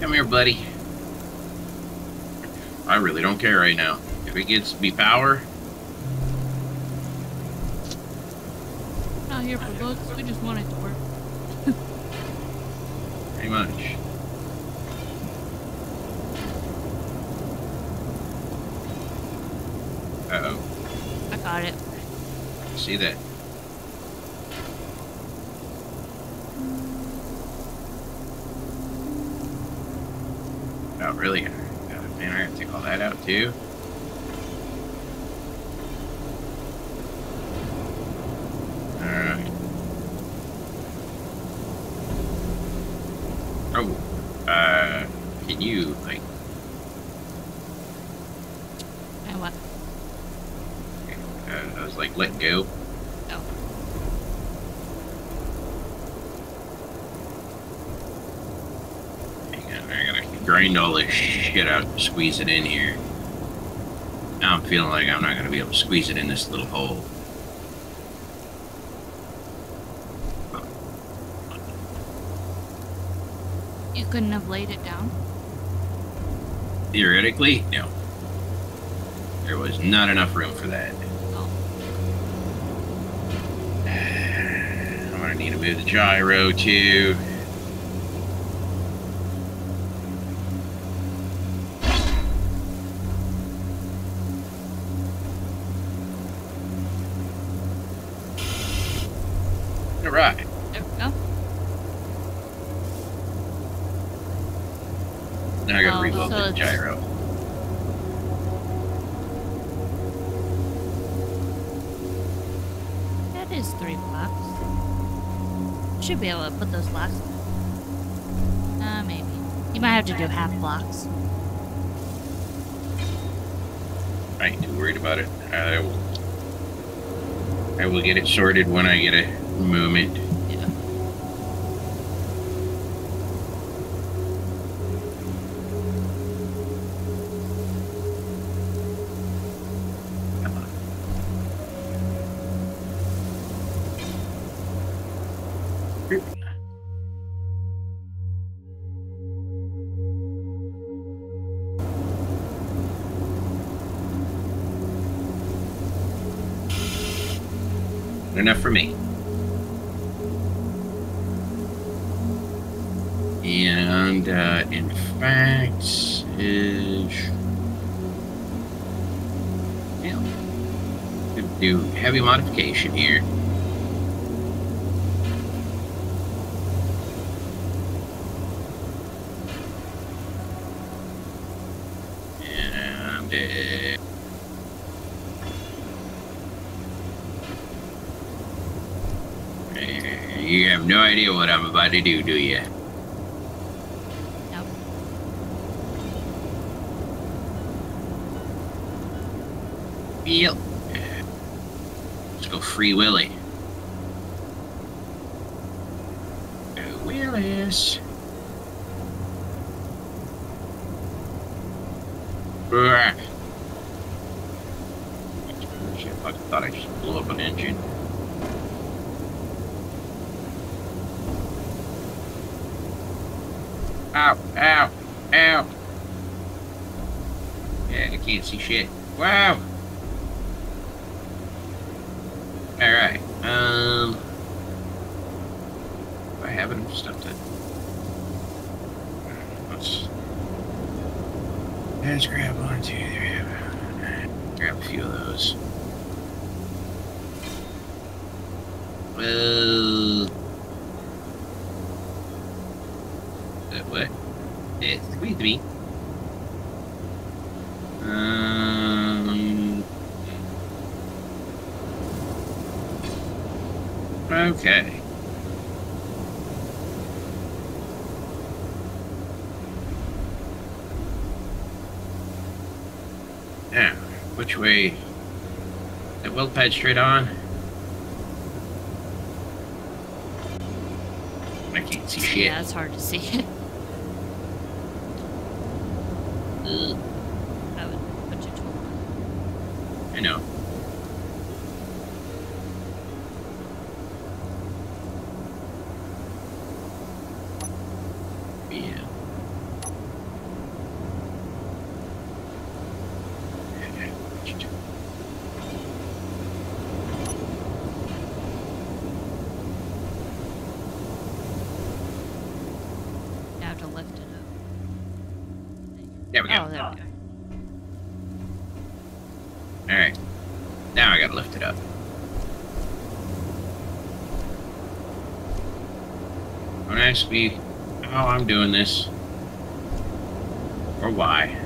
Come here, buddy. I really don't care right now. If it gets me power, Not here for looks. We just want it to work. pretty much. Uh got it. See that? Oh, really? Man, I to take all that out too. Alright. Oh, uh, can you, like, And what? uh, I was like, let go? Oh. grind all this shit out and squeeze it in here. Now I'm feeling like I'm not going to be able to squeeze it in this little hole. You couldn't have laid it down? Theoretically, no. There was not enough room for that. Oh. I'm going to need to move the gyro too. All right. There we go. Now I gotta Oh, reload so the it's- gyro. That is three blocks. Should be able to put those blocks. Uh, maybe. You might have to do half blocks. I ain't too worried about it. I will, I will get it sorted when I get a no idea what I'm about to do, do you? Nope. Yep. Let's go Free Willy. Willis. I thought I just blew up an engine. Ow, ow, ow. Yeah, I can't see shit. Wow. Alright, um... Do I have enough stuff to... Let's... Let's grab one, two, three, grab a few of those. Well... Uh, what? It's with me. Um... Okay. Now, which way? That well pad straight on? I can't see shit. Yeah, it's hard to see it. Ugh, I would put your tool. I know. Yeah. You have to lift it up. There we go. Oh, there we go. Alright. Now I gotta lift it up. Ask me how I'm doing this. Or why.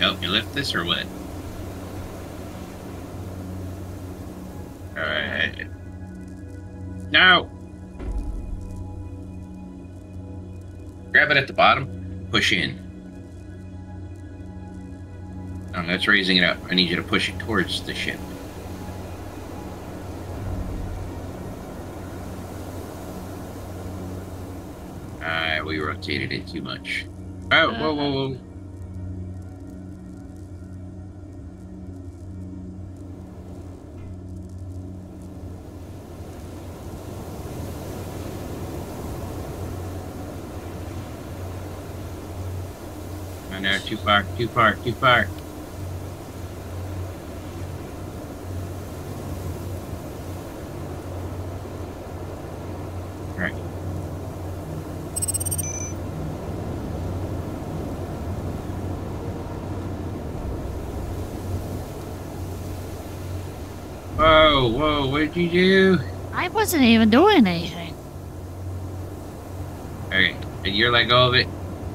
Help me lift this or what? Alright. No! Grab it at the bottom, push in. Oh, that's raising it up. I need you to push it towards the ship. Ah, we rotated it too much. Oh, whoa, whoa, whoa. Too far, too far, too far. Right. Whoa, whoa, what did you do? I wasn't even doing anything. Okay, did you let go of it?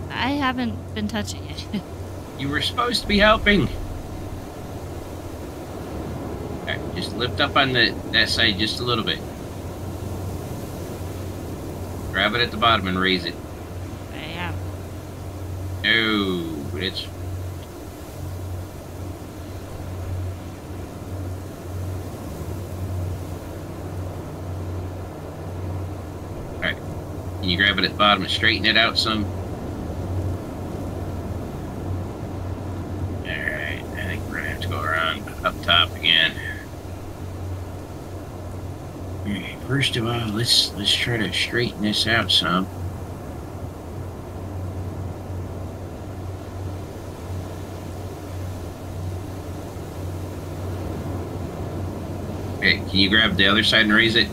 I haven't been touching. You were supposed to be helping. Alright, just lift up on the that side just a little bit. Grab it at the bottom and raise it. Am. No, it's Alright. Can you grab it at the bottom and straighten it out some? Alright, I think we're gonna have to go around up top again. Alright, first of all, let's let's try to straighten this out some. Okay, can you grab the other side and raise it?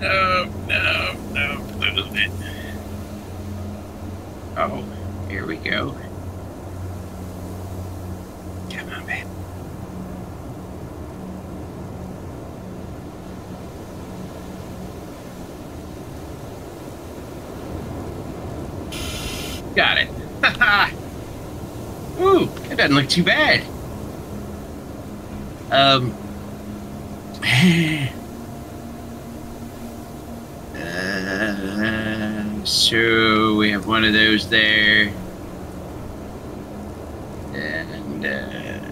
No, no, no, move it. Oh, here we go. Come on, babe. Got it. Ooh, that doesn't look too bad. Um. Uh, so we have one of those there. And uh,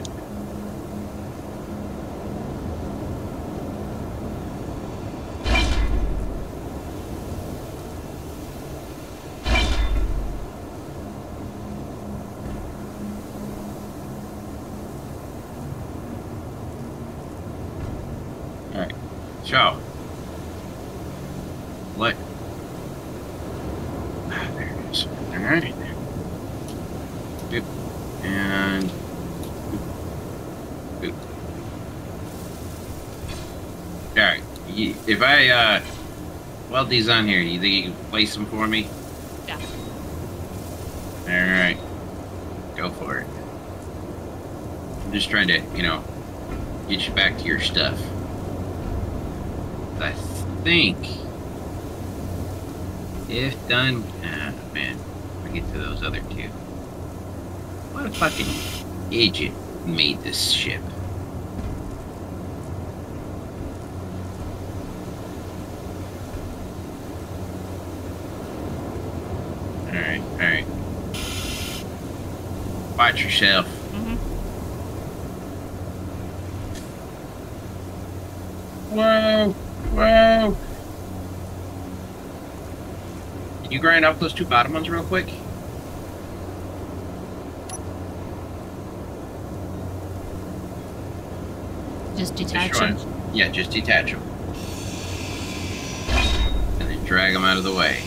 all right. So what? Ah, there it is. All right. Boop. And boop. Boop. All right. You, if I uh, these on here, you think you can place them for me? Yeah. All right. Go for it. I'm just trying to, you know, get you back to your stuff. I think if done, ah, man, I get to those other two. What a fucking idiot made this ship. Alright, alright. Watch yourself. Mm-hmm. Whoa! Whoa! Can you grind off those two bottom ones real quick? Just detach Destroy him. 'em. Yeah, just detach them. And then drag them out of the way.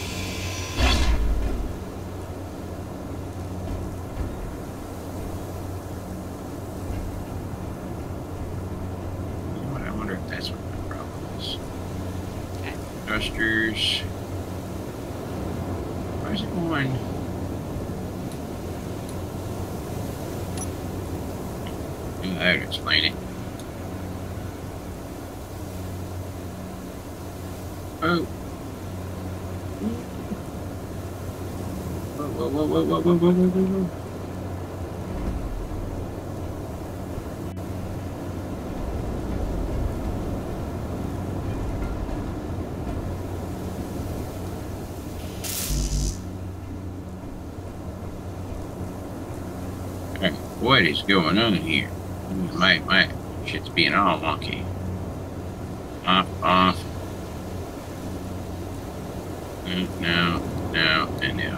Going on here? My my shit's being all wonky. Off, off. Mm, No, no, and no.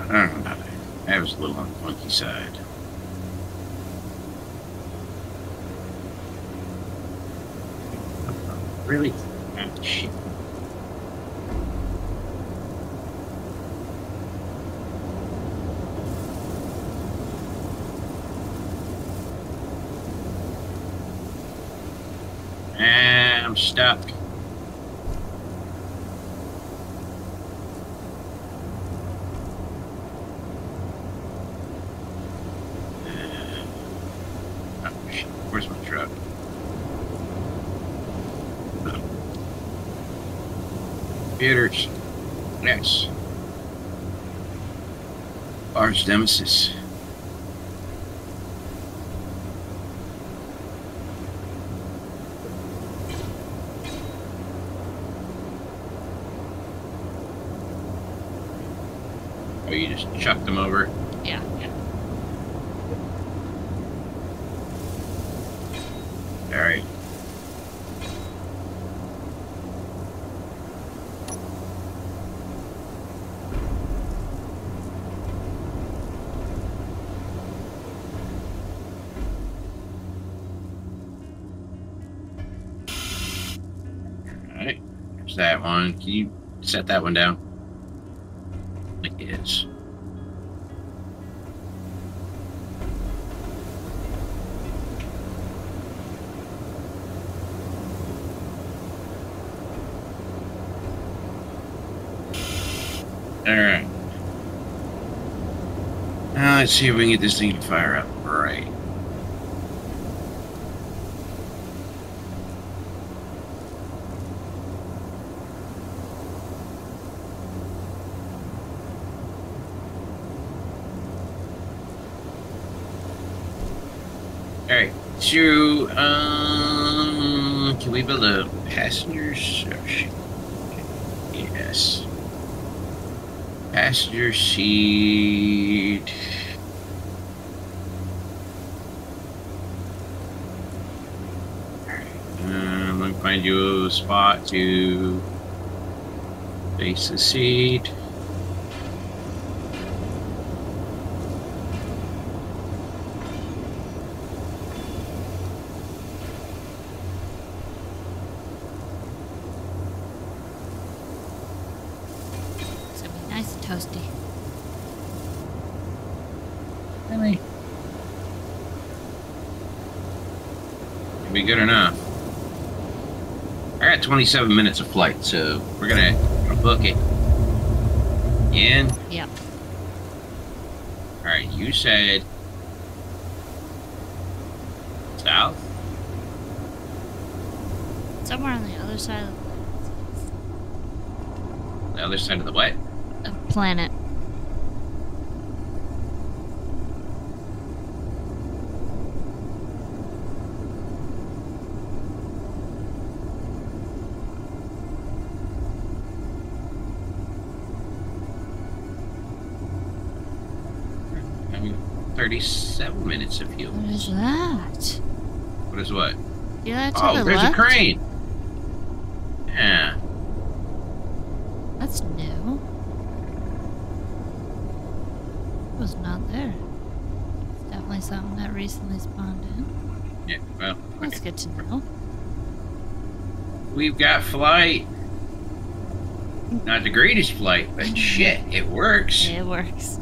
I don't know that. Was a little on the funky side. Really? Oh, shit. Where's my truck? computers. Next. Large Nemesis. Chucked them over? Yeah, yeah. Alright. Alright. There's that one. Can you set that one down? Like it is. Alright. Now let's see if we can get this thing to fire up. Right. Alright. So, um, can we build a passenger shit. Yes. Passenger seat. Alright, um, let me find you a spot to face the seat. It's gonna be nice and toasty. Really? It'll be good enough. I got 27 minutes of flight, so we're gonna, gonna book it. In. Yep. All right, you said south. Somewhere on the other side of The other side of the what? the planet. 37 minutes of fuel. What is that? What is what? See that to Oh, the there's left? a crane. Yeah. That's new. It was not there. It's definitely something that recently spawned in. Yeah. Well, That's okay. good to know. we've got flight. Not the greatest flight, but shit, it works. It works.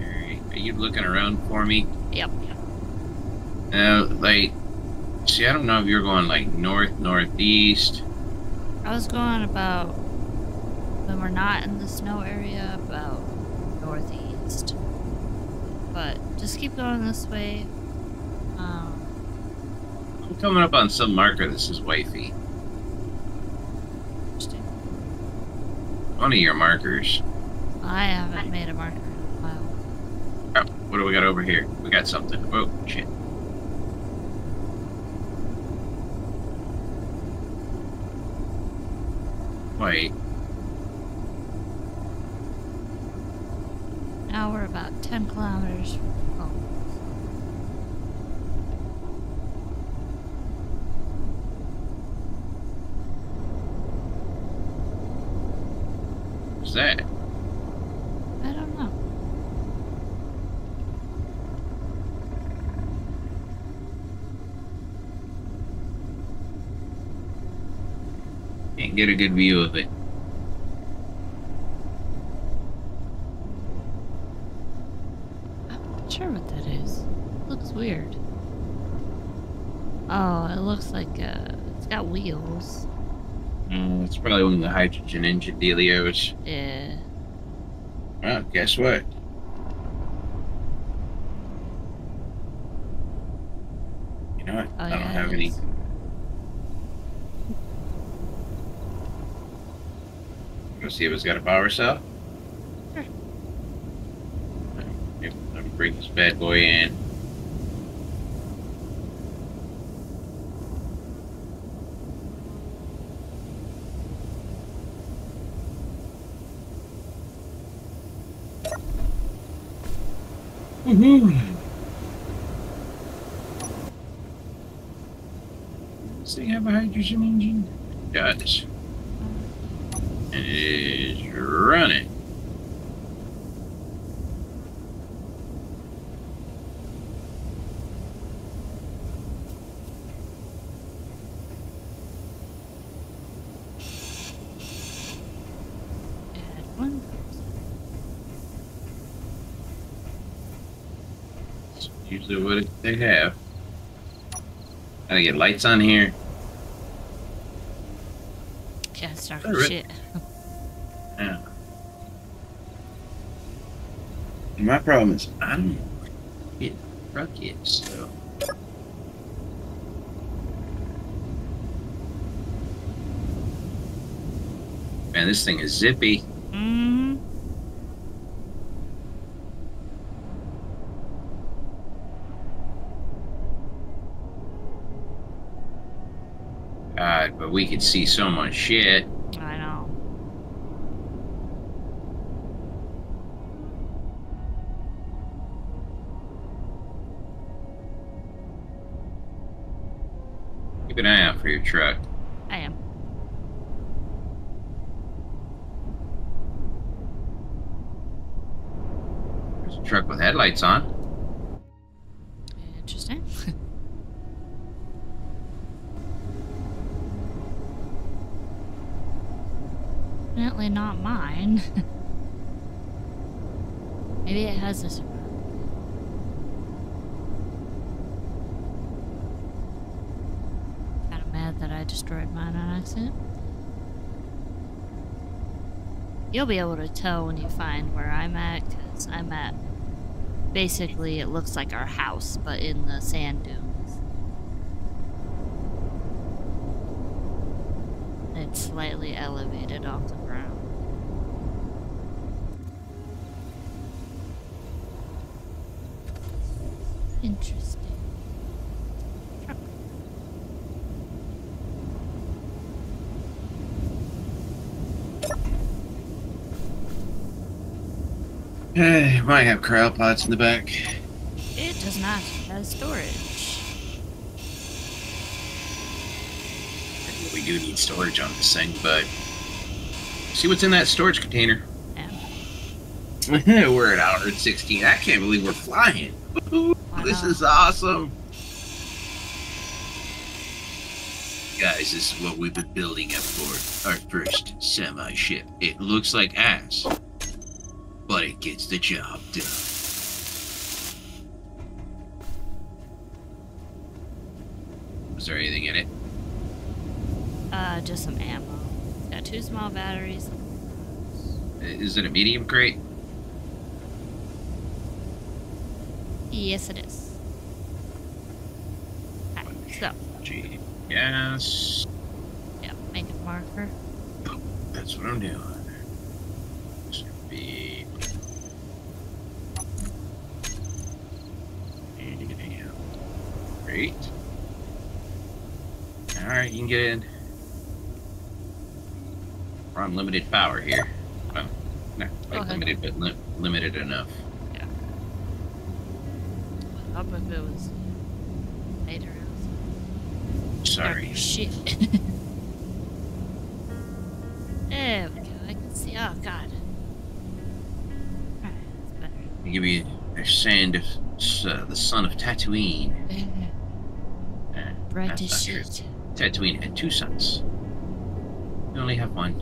Alright, Are you looking around for me? Yep. Uh, like, see, I don't know if you're going like north, northeast. I was going about when we're not in the snow area about northeast. But just keep going this way. Um, I'm coming up on some marker that says wifey. interesting. One of your markers. I haven't made a marker in a while. Oh, what do we got over here? We got something. Oh, shit. Wait, Now we're about 10 kilometers from home. what's that? I don't know. Can't get a good view of it. I'm not sure what that is. looks weird. Oh, it looks like uh, it's got wheels. Mm, it's probably one of the hydrogen engine dealios. Yeah. Well, guess what? You know what? Oh, I don't yeah, have it any. is. Let's see if it's got a power cell. Sure. Yep, Let me bring this bad boy in. Woohoo! Does it have a hydrogen engine? It does. And it is running. Add one. That's usually what it- they have. Gotta get lights on here. Yeah, it's dark as really? shit. Yeah. And my problem is I don't know where the fucking truck is, so. Man, this thing is zippy. Mm-hmm. God, but we could see so much shit. Eye out for your truck. I am. There's a truck with headlights on. Interesting. Definitely not mine. Maybe it has this. Kind of mad that I destroyed accident. You'll be able to tell when you find where I'm at, because I'm at basically it looks like our house, but in the sand dunes. It's slightly elevated off the ground. Interesting. Truck. Eh, might have cryopods in the back. It does not have storage. We do need storage on this thing, but see what's in that storage container. Yeah. we're at hour 16. I can't believe we're flying. This Wow. is awesome. Guys, this is what we've been building up for our first semi ship. It looks like ass, but it gets the job done. Is there anything in it? Uh, just some ammo. It's got two small batteries. Is it a medium crate? Yes, it is. Alright, so, Gee, yes. yeah, make a marker. That's what I'm doing. Should be. Great. Alright, you can get in. We're on limited power here. Well, no, Go like limited, but li- limited enough. Yeah. Up if it was later. Sorry. as Shit. there we go. I can see. Oh God. Alright, that's better. I'll give you a sand of uh, the sun of Tatooine. That's as shit. Tatooine had two suns. We only have one.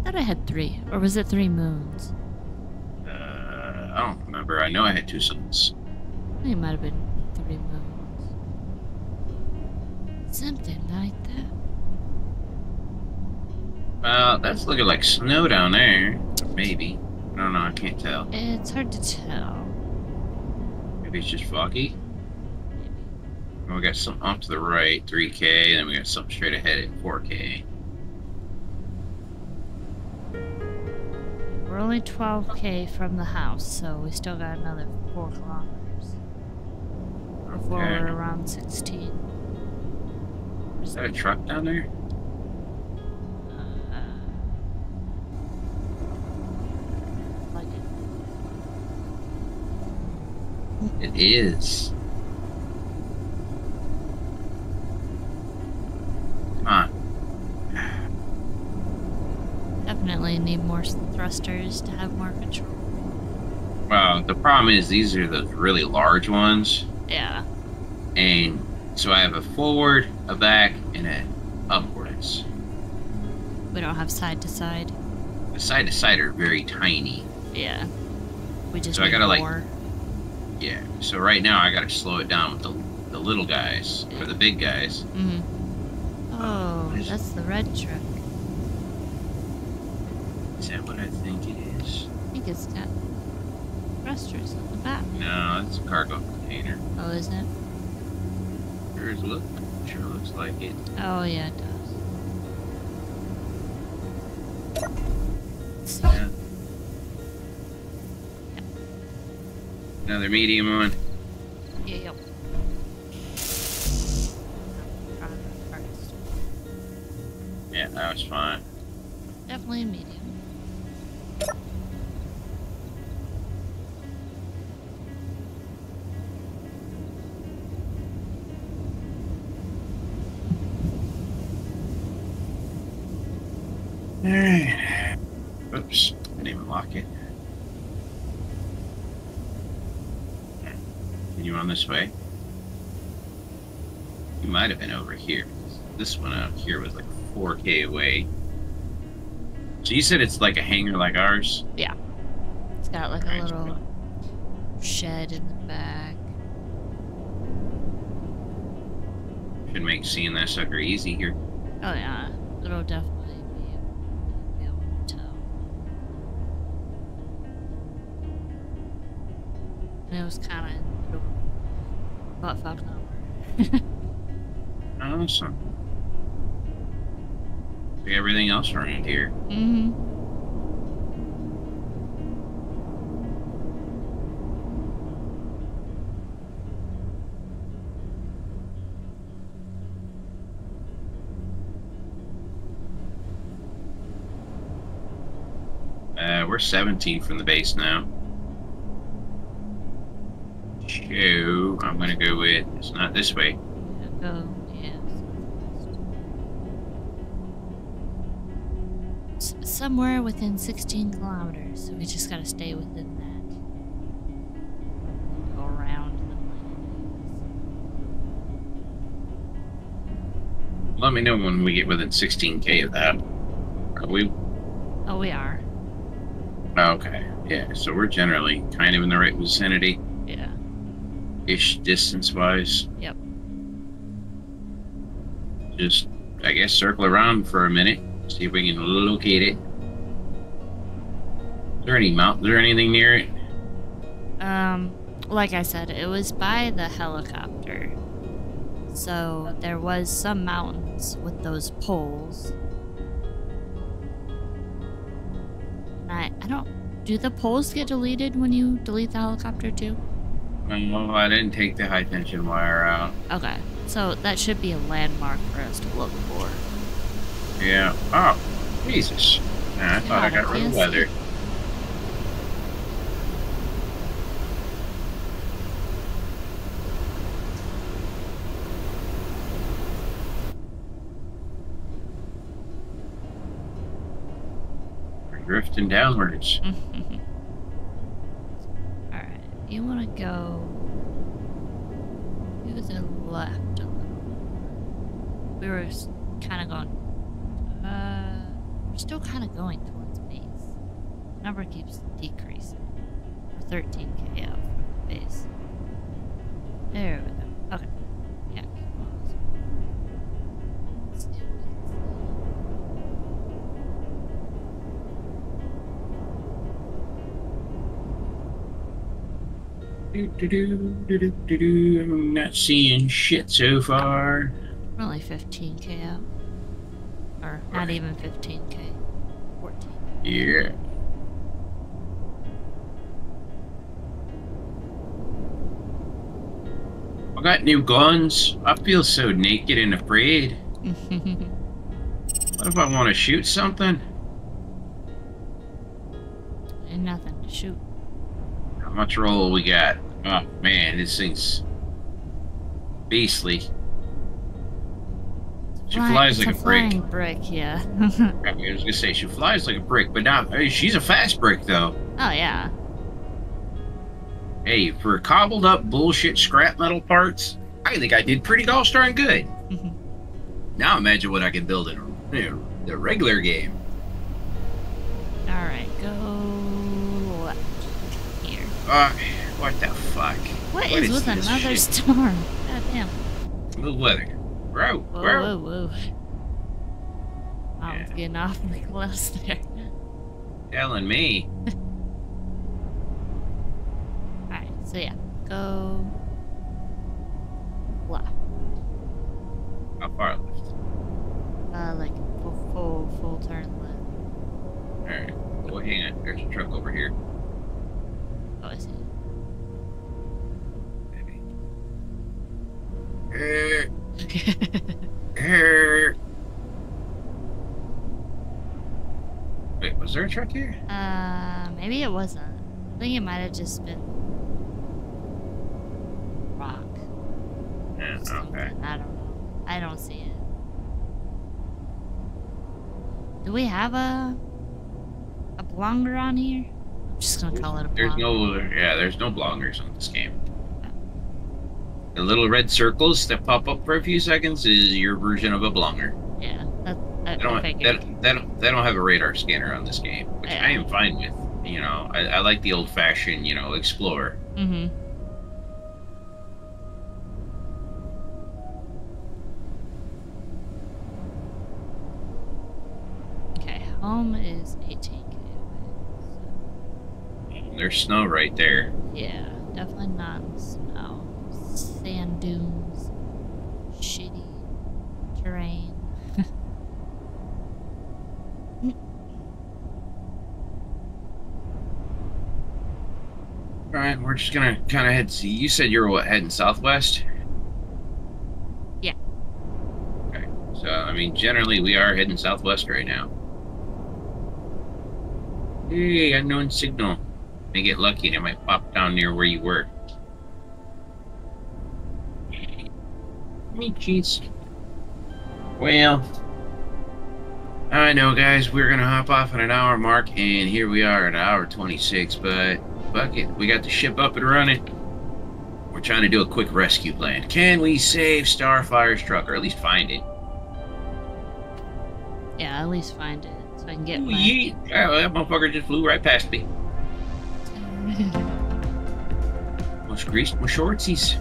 I thought I had three, or was it three moons? Uh, I don't remember. I know I had two suns. I think it might have been three moons. Something like that. Well, that's looking like snow down there. Maybe. I don't know. I can't tell. It's hard to tell. Maybe it's just foggy. And we got something off to the right, 3K, and then we got something straight ahead at 4K. We're only 12k from the house, so we still got another 4 kilometers before Okay. we're around 16. Is that a truck down there? Uh, like it. Is. Come on. Definitely need more thrusters to have more control. Well, the problem is these are those really large ones. Yeah. And so I have a forward, a back, and a upwards. We don't have side to side. The side to side are very tiny. Yeah. We just So I gotta, like. Yeah. So right now I gotta slow it down with the, the little guys or the big guys. Mm hmm Oh, it? that's the red truck. Is that what I think it is? I think it's got thrusters on the back. No, it's a cargo container. Oh, isn't it? Sure look. Sure looks like it. Oh, yeah, it Another medium one. Continue on this way. You might have been over here. This one out here was like 4k away. So you said it's like a hangar like ours? Yeah. It's got like a little shed in the back. Should make seeing that sucker easy here. Oh, yeah. It'll definitely be, be able to tell. And it was kind of about half an awesome. See everything else around here. Mm hmm Uh, we're 17 from the base now. So I'm gonna go with it's not this way. Go. Yeah. S- somewhere within 16 kilometers. So we just gotta stay within that. Go around the planet. Let me know when we get within 16k of that. Are we? Oh, we are. Okay. Yeah. So we're generally kind of in the right vicinity. Ish distance wise. Yep. Just I guess circle around for a minute, see if we can locate it. Is there any mount? Is there anything near it? Um, like I said, it was by the helicopter. So there was some mountains with those poles. I, I don't. Do the poles get deleted when you delete the helicopter too? No, I didn't take the high tension wire out. Okay, so that should be a landmark for us to look for. Yeah. Oh, Jesus. I thought I got I rid of weather. see. Drifting downwards. You want to go to the left a little. We were kind of going. Uh, we're still kind of going towards base. Number keeps decreasing. We're 13k out from the base. There we go. I'm not seeing shit so far. Only 15k out. Or not Right. even 15k. 14. Yeah. I got new guns. I feel so naked and afraid. What if I want to shoot something? and nothing to shoot. How much roll we got? Oh man, this thing's beastly. She flies like a, a brick. brick, yeah. I was gonna say she flies like a brick, but not. Hey, she's a fast brick though. oh yeah. Hey, for cobbled up bullshit scrap metal parts, I think I did pretty gosh darn good. Now imagine what I can build in a, you know, the regular game. All right, go left here. Uh, what the fuck? what What is is with another shit? storm? God damn. Little weather. Bro, Whoa, bro. whoa, whoa. I was Yeah. getting awfully close there. Telling me. Alright, so yeah, go left. How far left? Uh, like full, full, full turn left. Alright. Oh, hang on. There's a truck over here. Oh, I see. Wait, was there a truck here? uh, maybe it wasn't. I think it might have just been rock. Yeah, okay. I don't know. I don't see it. Do we have a a blonger on here? I'm just gonna call it a blonger. There's no, yeah, there's no bloggers on this game. The little red circles that pop up for a few seconds is your version of a blonger. Yeah, that, that They don't, I they, don't- they, don't, have a radar scanner on this game, which Yeah. I am fine with. You know, I, I like the old fashioned, you know, explorer. Mm-hmm. Okay, home is 18k away. There's snow right there. Yeah, definitely not Sand dunes, shitty terrain. All right, we're just gonna kind of head. See, you said you were what, heading southwest. Yeah. Okay, so I mean, generally we are heading southwest right now. Hey, unknown signal. May get lucky and it might pop down near where you were. Me cheese. Well, I know, guys. We're gonna hop off at an hour mark, and here we are at hour 26. But fuck it, we got the ship up and running. We're trying to do a quick rescue plan. Can we save Starfire's truck, or at least find it? Yeah, at least find it so I can get Ooh, my. yeet. Oh, that motherfucker just flew right past me. Most greased my shortsies.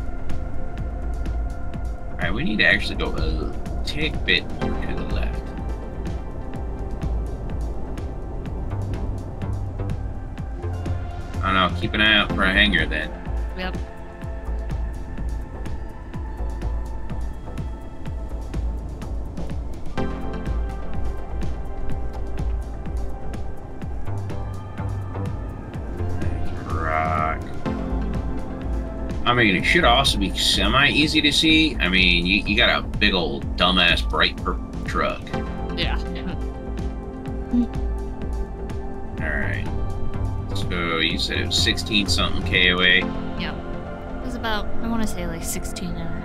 Alright, we need to actually go uh, a tick bit more to the left. I don't know, keep an eye out for a hangar then. yep. Mean, it should also be semi easy to see. I mean, you, you got a big old dumbass bright purple truck. Yeah. Alright. So you said it was 16 something KOA. Yeah. It was about, I want to say like 16 and a half.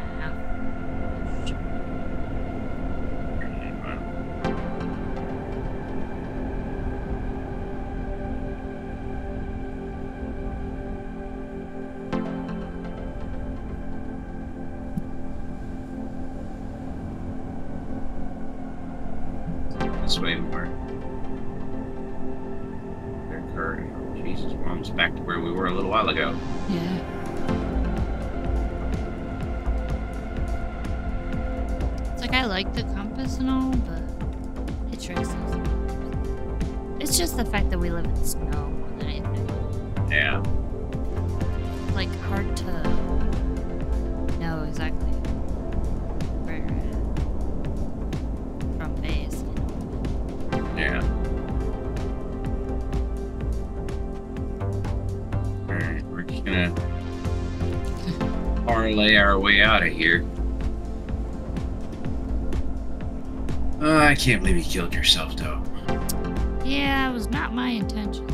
Can't believe you killed yourself, though. Yeah, it was not my intention.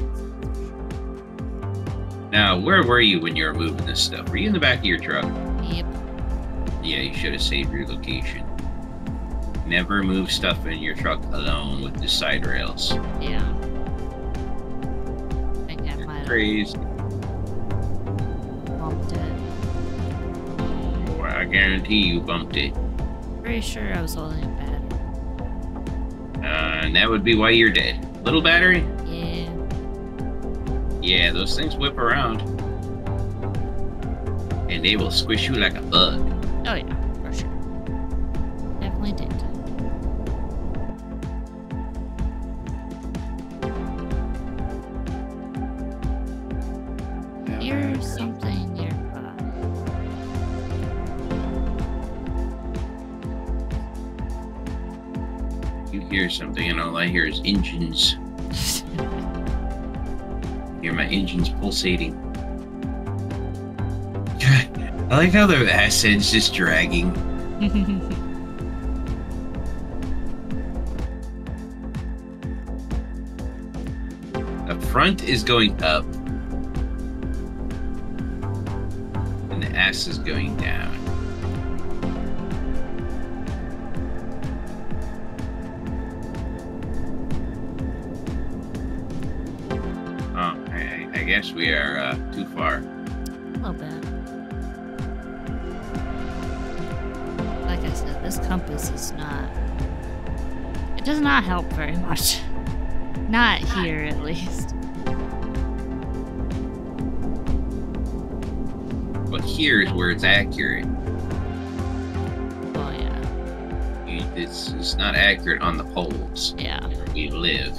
Now, where were you when you were moving this stuff? Were you in the back of your truck? Yep. Yeah, you should have saved your location. Never move stuff in your truck alone with the side rails. Yeah. I think I might Crazy. bumped it. Oh, I guarantee you bumped it. Pretty sure I was holding and that would be why you're dead. Little battery? Yeah. Yeah, those things whip around. And they will squish you like a bug. Oh yeah, for sure. Definitely did. Here's something nearby. You hear something, and all I hear is engines. Hear my engines pulsating. I like how the ascent's just dragging. The front is going up. And the ass is going down. Guess we are uh, too far. A little bit. Like I said, this compass is not. It does not help very much. Not here, at least. But here's where it's accurate. Oh yeah, It's, it's not accurate on the poles yeah. where we live.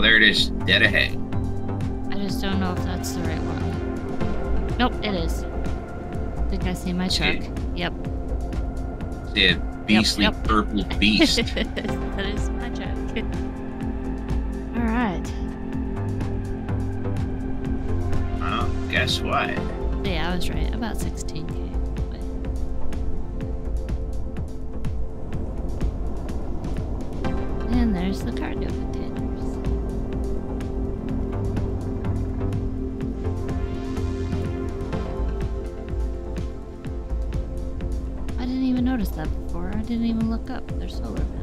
Oh, there it is, dead ahead. I just don't know if that's the right one. Nope, it is. I think I see my truck. Yep. The beastly yep. purple beast. that is my truck. All right. well, guess what? Yeah, I was right. About 16k. And there's the cargo Look up. There's solar.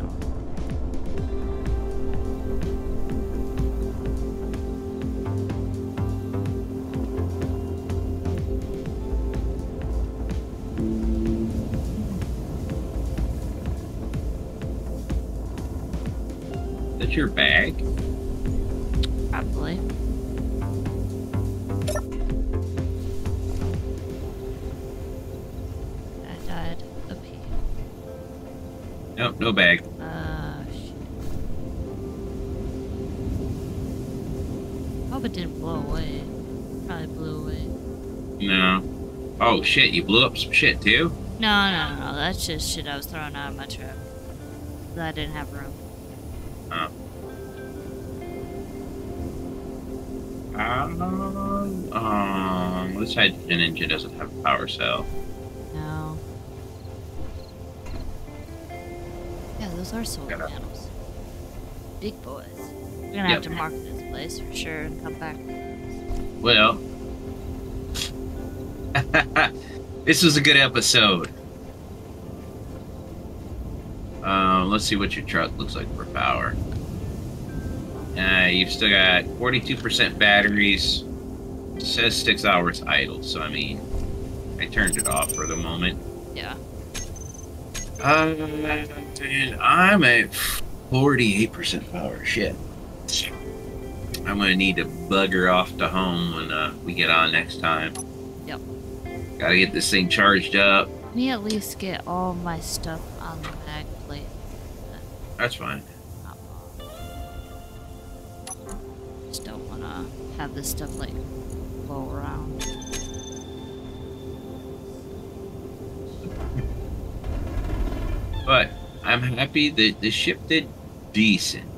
Shit, you blew up some shit too? No, no, no, no. That's just shit I was throwing out of my truck. I didn't have room. Um, um, this hydrogen engine doesn't have a power cell. No. Yeah, those are solar Gotta- panels. Big boys. We're gonna have to mark this place for sure and come back. Well, this was a good episode. Um, let's see what your truck looks like for power. Uh, you've still got 42% batteries. says six hours idle, so I mean, I turned it off for the moment. Yeah. Uh, and I'm at 48% power. Shit. I'm gonna need to bugger off to home when uh, we get on next time. Yep. Gotta get this thing charged up. Let me at least get all my stuff on the mag plate. That's fine. Just don't wanna have this stuff like blow around. But I'm happy that the ship did decent.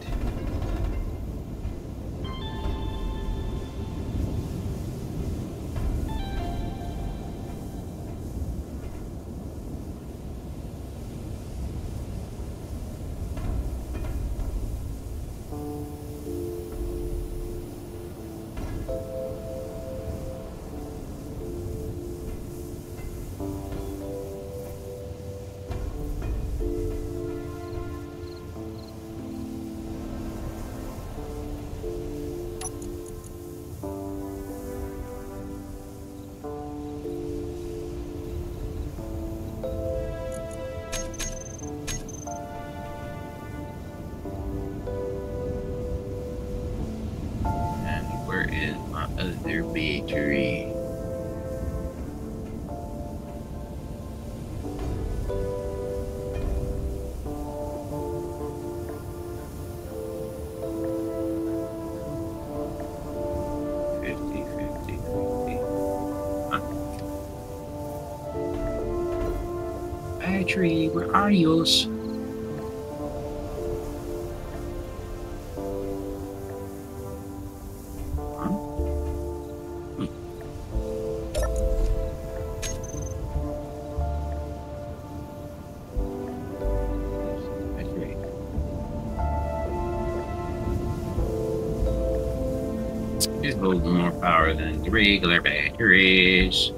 It's holding more power than the regular batteries.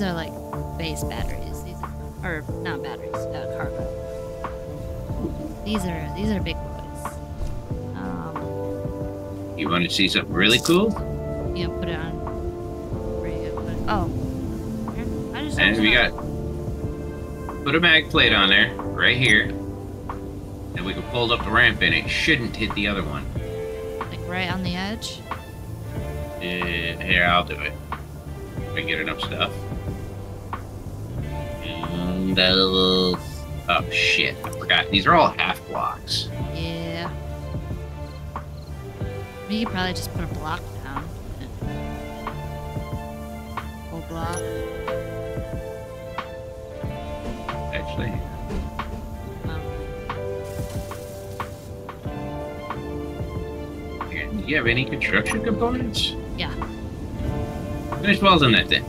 These are like base batteries. These are, or not batteries, uh, cargo. These are, these are big boys. Um, You want to see something really cool? Yeah, put it on. Where you put it? Oh. I just And we got put a mag plate on there, right here. And we can fold up the ramp and it shouldn't hit the other one. Like right on the edge. Uh, here, I'll do it. If I get enough stuff. Oh shit, I forgot. These are all half blocks. Yeah. You could probably just put a block down. Hold block. Actually, Um, do you have any construction components? Yeah. Finish walls on that then.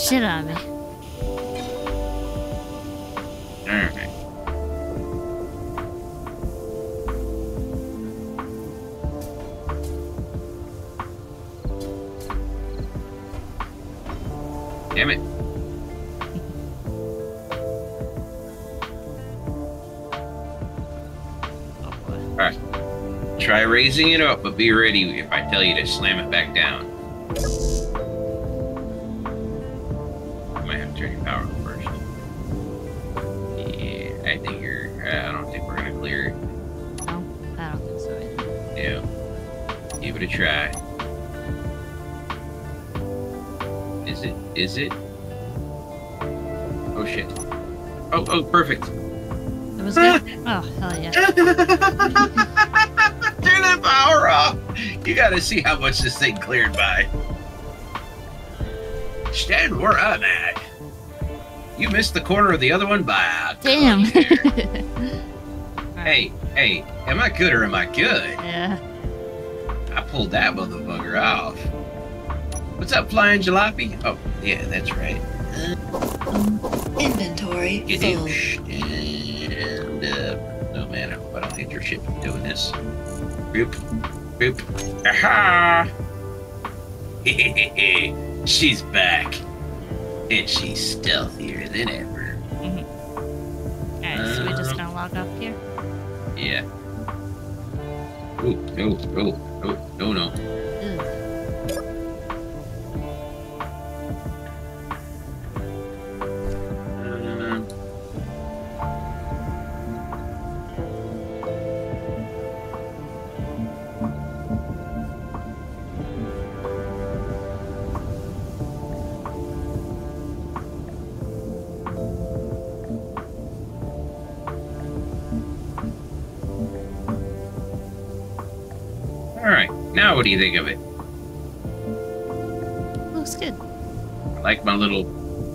I don't shit on me. Damn it. Oh boy. Try raising it up, but be ready if I tell you to slam it back down. Gotta see how much this thing cleared by. Stand where I'm at. You missed the corner of the other one by a Damn. hey, hey, am I good or am I good? yeah. I pulled that motherfucker off. What's up, flying jalopy? Oh, yeah, that's right. Inventory You do. full. And, uh, no man, I I don't hit your ship doing this. Boop, boop. Aha! she's back. And she's stealthier than ever. Mm-hmm. Alright, so we just uh, gonna log off here? Yeah. Oh, no, no, do you think of it? Looks good. I like my little.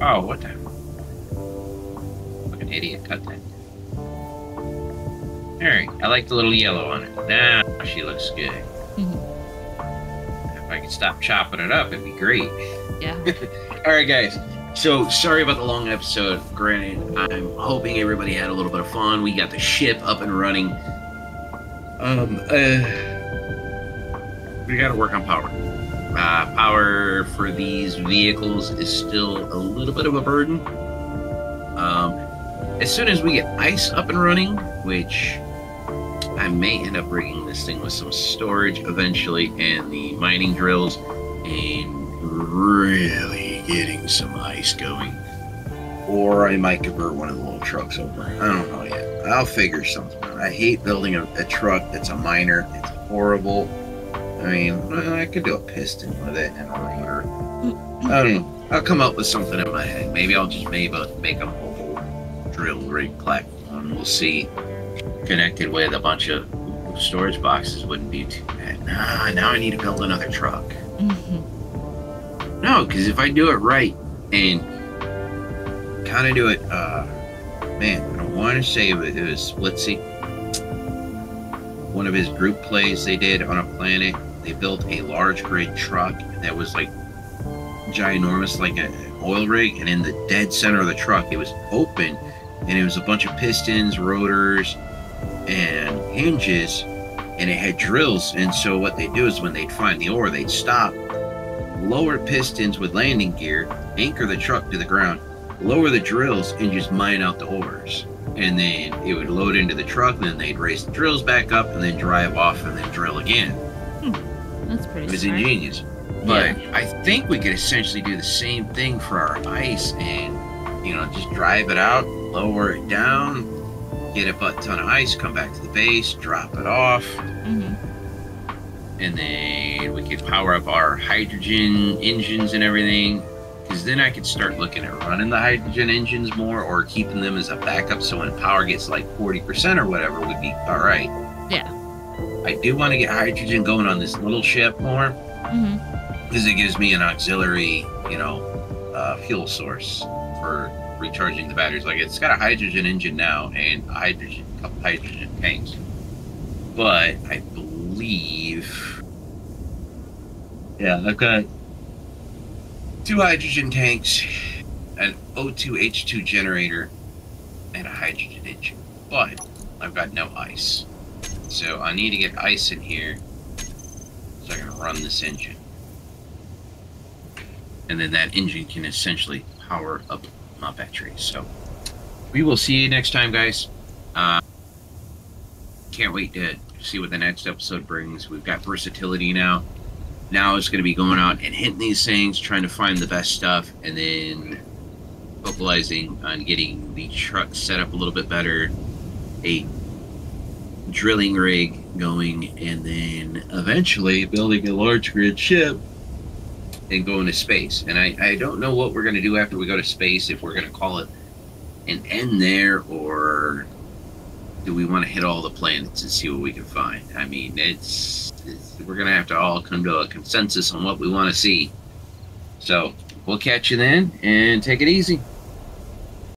Oh, what the? Fucking idiot! Cut that. Alright, I like the little yellow on it. Now she looks good. if I could stop chopping it up, it'd be great. Yeah. Alright, guys. So, sorry about the long episode. Granted, I'm hoping everybody had a little bit of fun. We got the ship up and running. Um, uh, we got to work on power. Uh, power for these vehicles is still a little bit of a burden. Um, as soon as we get ice up and running, which I may end up rigging this thing with some storage eventually, and the mining drills, and really getting some ice going. Or I might convert one of the little trucks over. I don't know yet. I'll figure something out. I hate building a, a truck that's a miner. It's horrible. I mean, I could do a piston with it and a rotor. I don't know. I'll come up with something in my head. Maybe I'll just maybe make a mobile drill rig platform. We'll see. Connected with a bunch of storage boxes wouldn't be too bad. Nah, now I need to build another truck. Mhm. No, because if I do it right and kind of do it, uh, man, I want to say it was, it was Splitsie. One of his group plays they did on a planet. They built a large grid truck that was like ginormous, like an oil rig, and in the dead center of the truck, it was open, and it was a bunch of pistons, rotors, and hinges, and it had drills. And so what they do is when they'd find the ore, they'd stop lower pistons with landing gear, anchor the truck to the ground, lower the drills, and just mine out the ores. And then it would load into the truck, and then they'd raise the drills back up, and then drive off and then drill again. That's It pretty was smart. ingenious. But I think we could essentially do the same thing for our ice and, you know, just drive it out, lower it down, get a butt ton of ice, come back to the base, drop it off, Mhm. and then we could power up our hydrogen engines and everything. because then I could start looking at running the hydrogen engines more or keeping them as a backup so when power gets like 40% or whatever would be all right. Yeah. I do want to get hydrogen going on this little ship more because it gives me an auxiliary, you know, uh, fuel source for recharging the batteries. Like it's got a hydrogen engine now and a hydrogen couple hydrogen tanks, but I believe, yeah, I've got two hydrogen tanks, an O2 H2 generator, and a hydrogen engine. But I've got no ice, so I need to get ice in here so I can run this engine and then that engine can essentially power up my battery. So we will see you next time, guys. Uh, can't wait to see what the next episode brings. We've got versatility now. Now it's going to be going out and hitting these things, trying to find the best stuff, and then focalizing on getting the truck set up a little bit better, a drilling rig going, and then eventually building a large grid ship and going to space. And I, I don't know what we're going to do after we go to space, if we're going to call it an end there, or do we want to hit all the planets and see what we can find? I mean, it's, it's we're going to have to all come to a consensus on what we want to see. So we'll catch you then and take it easy.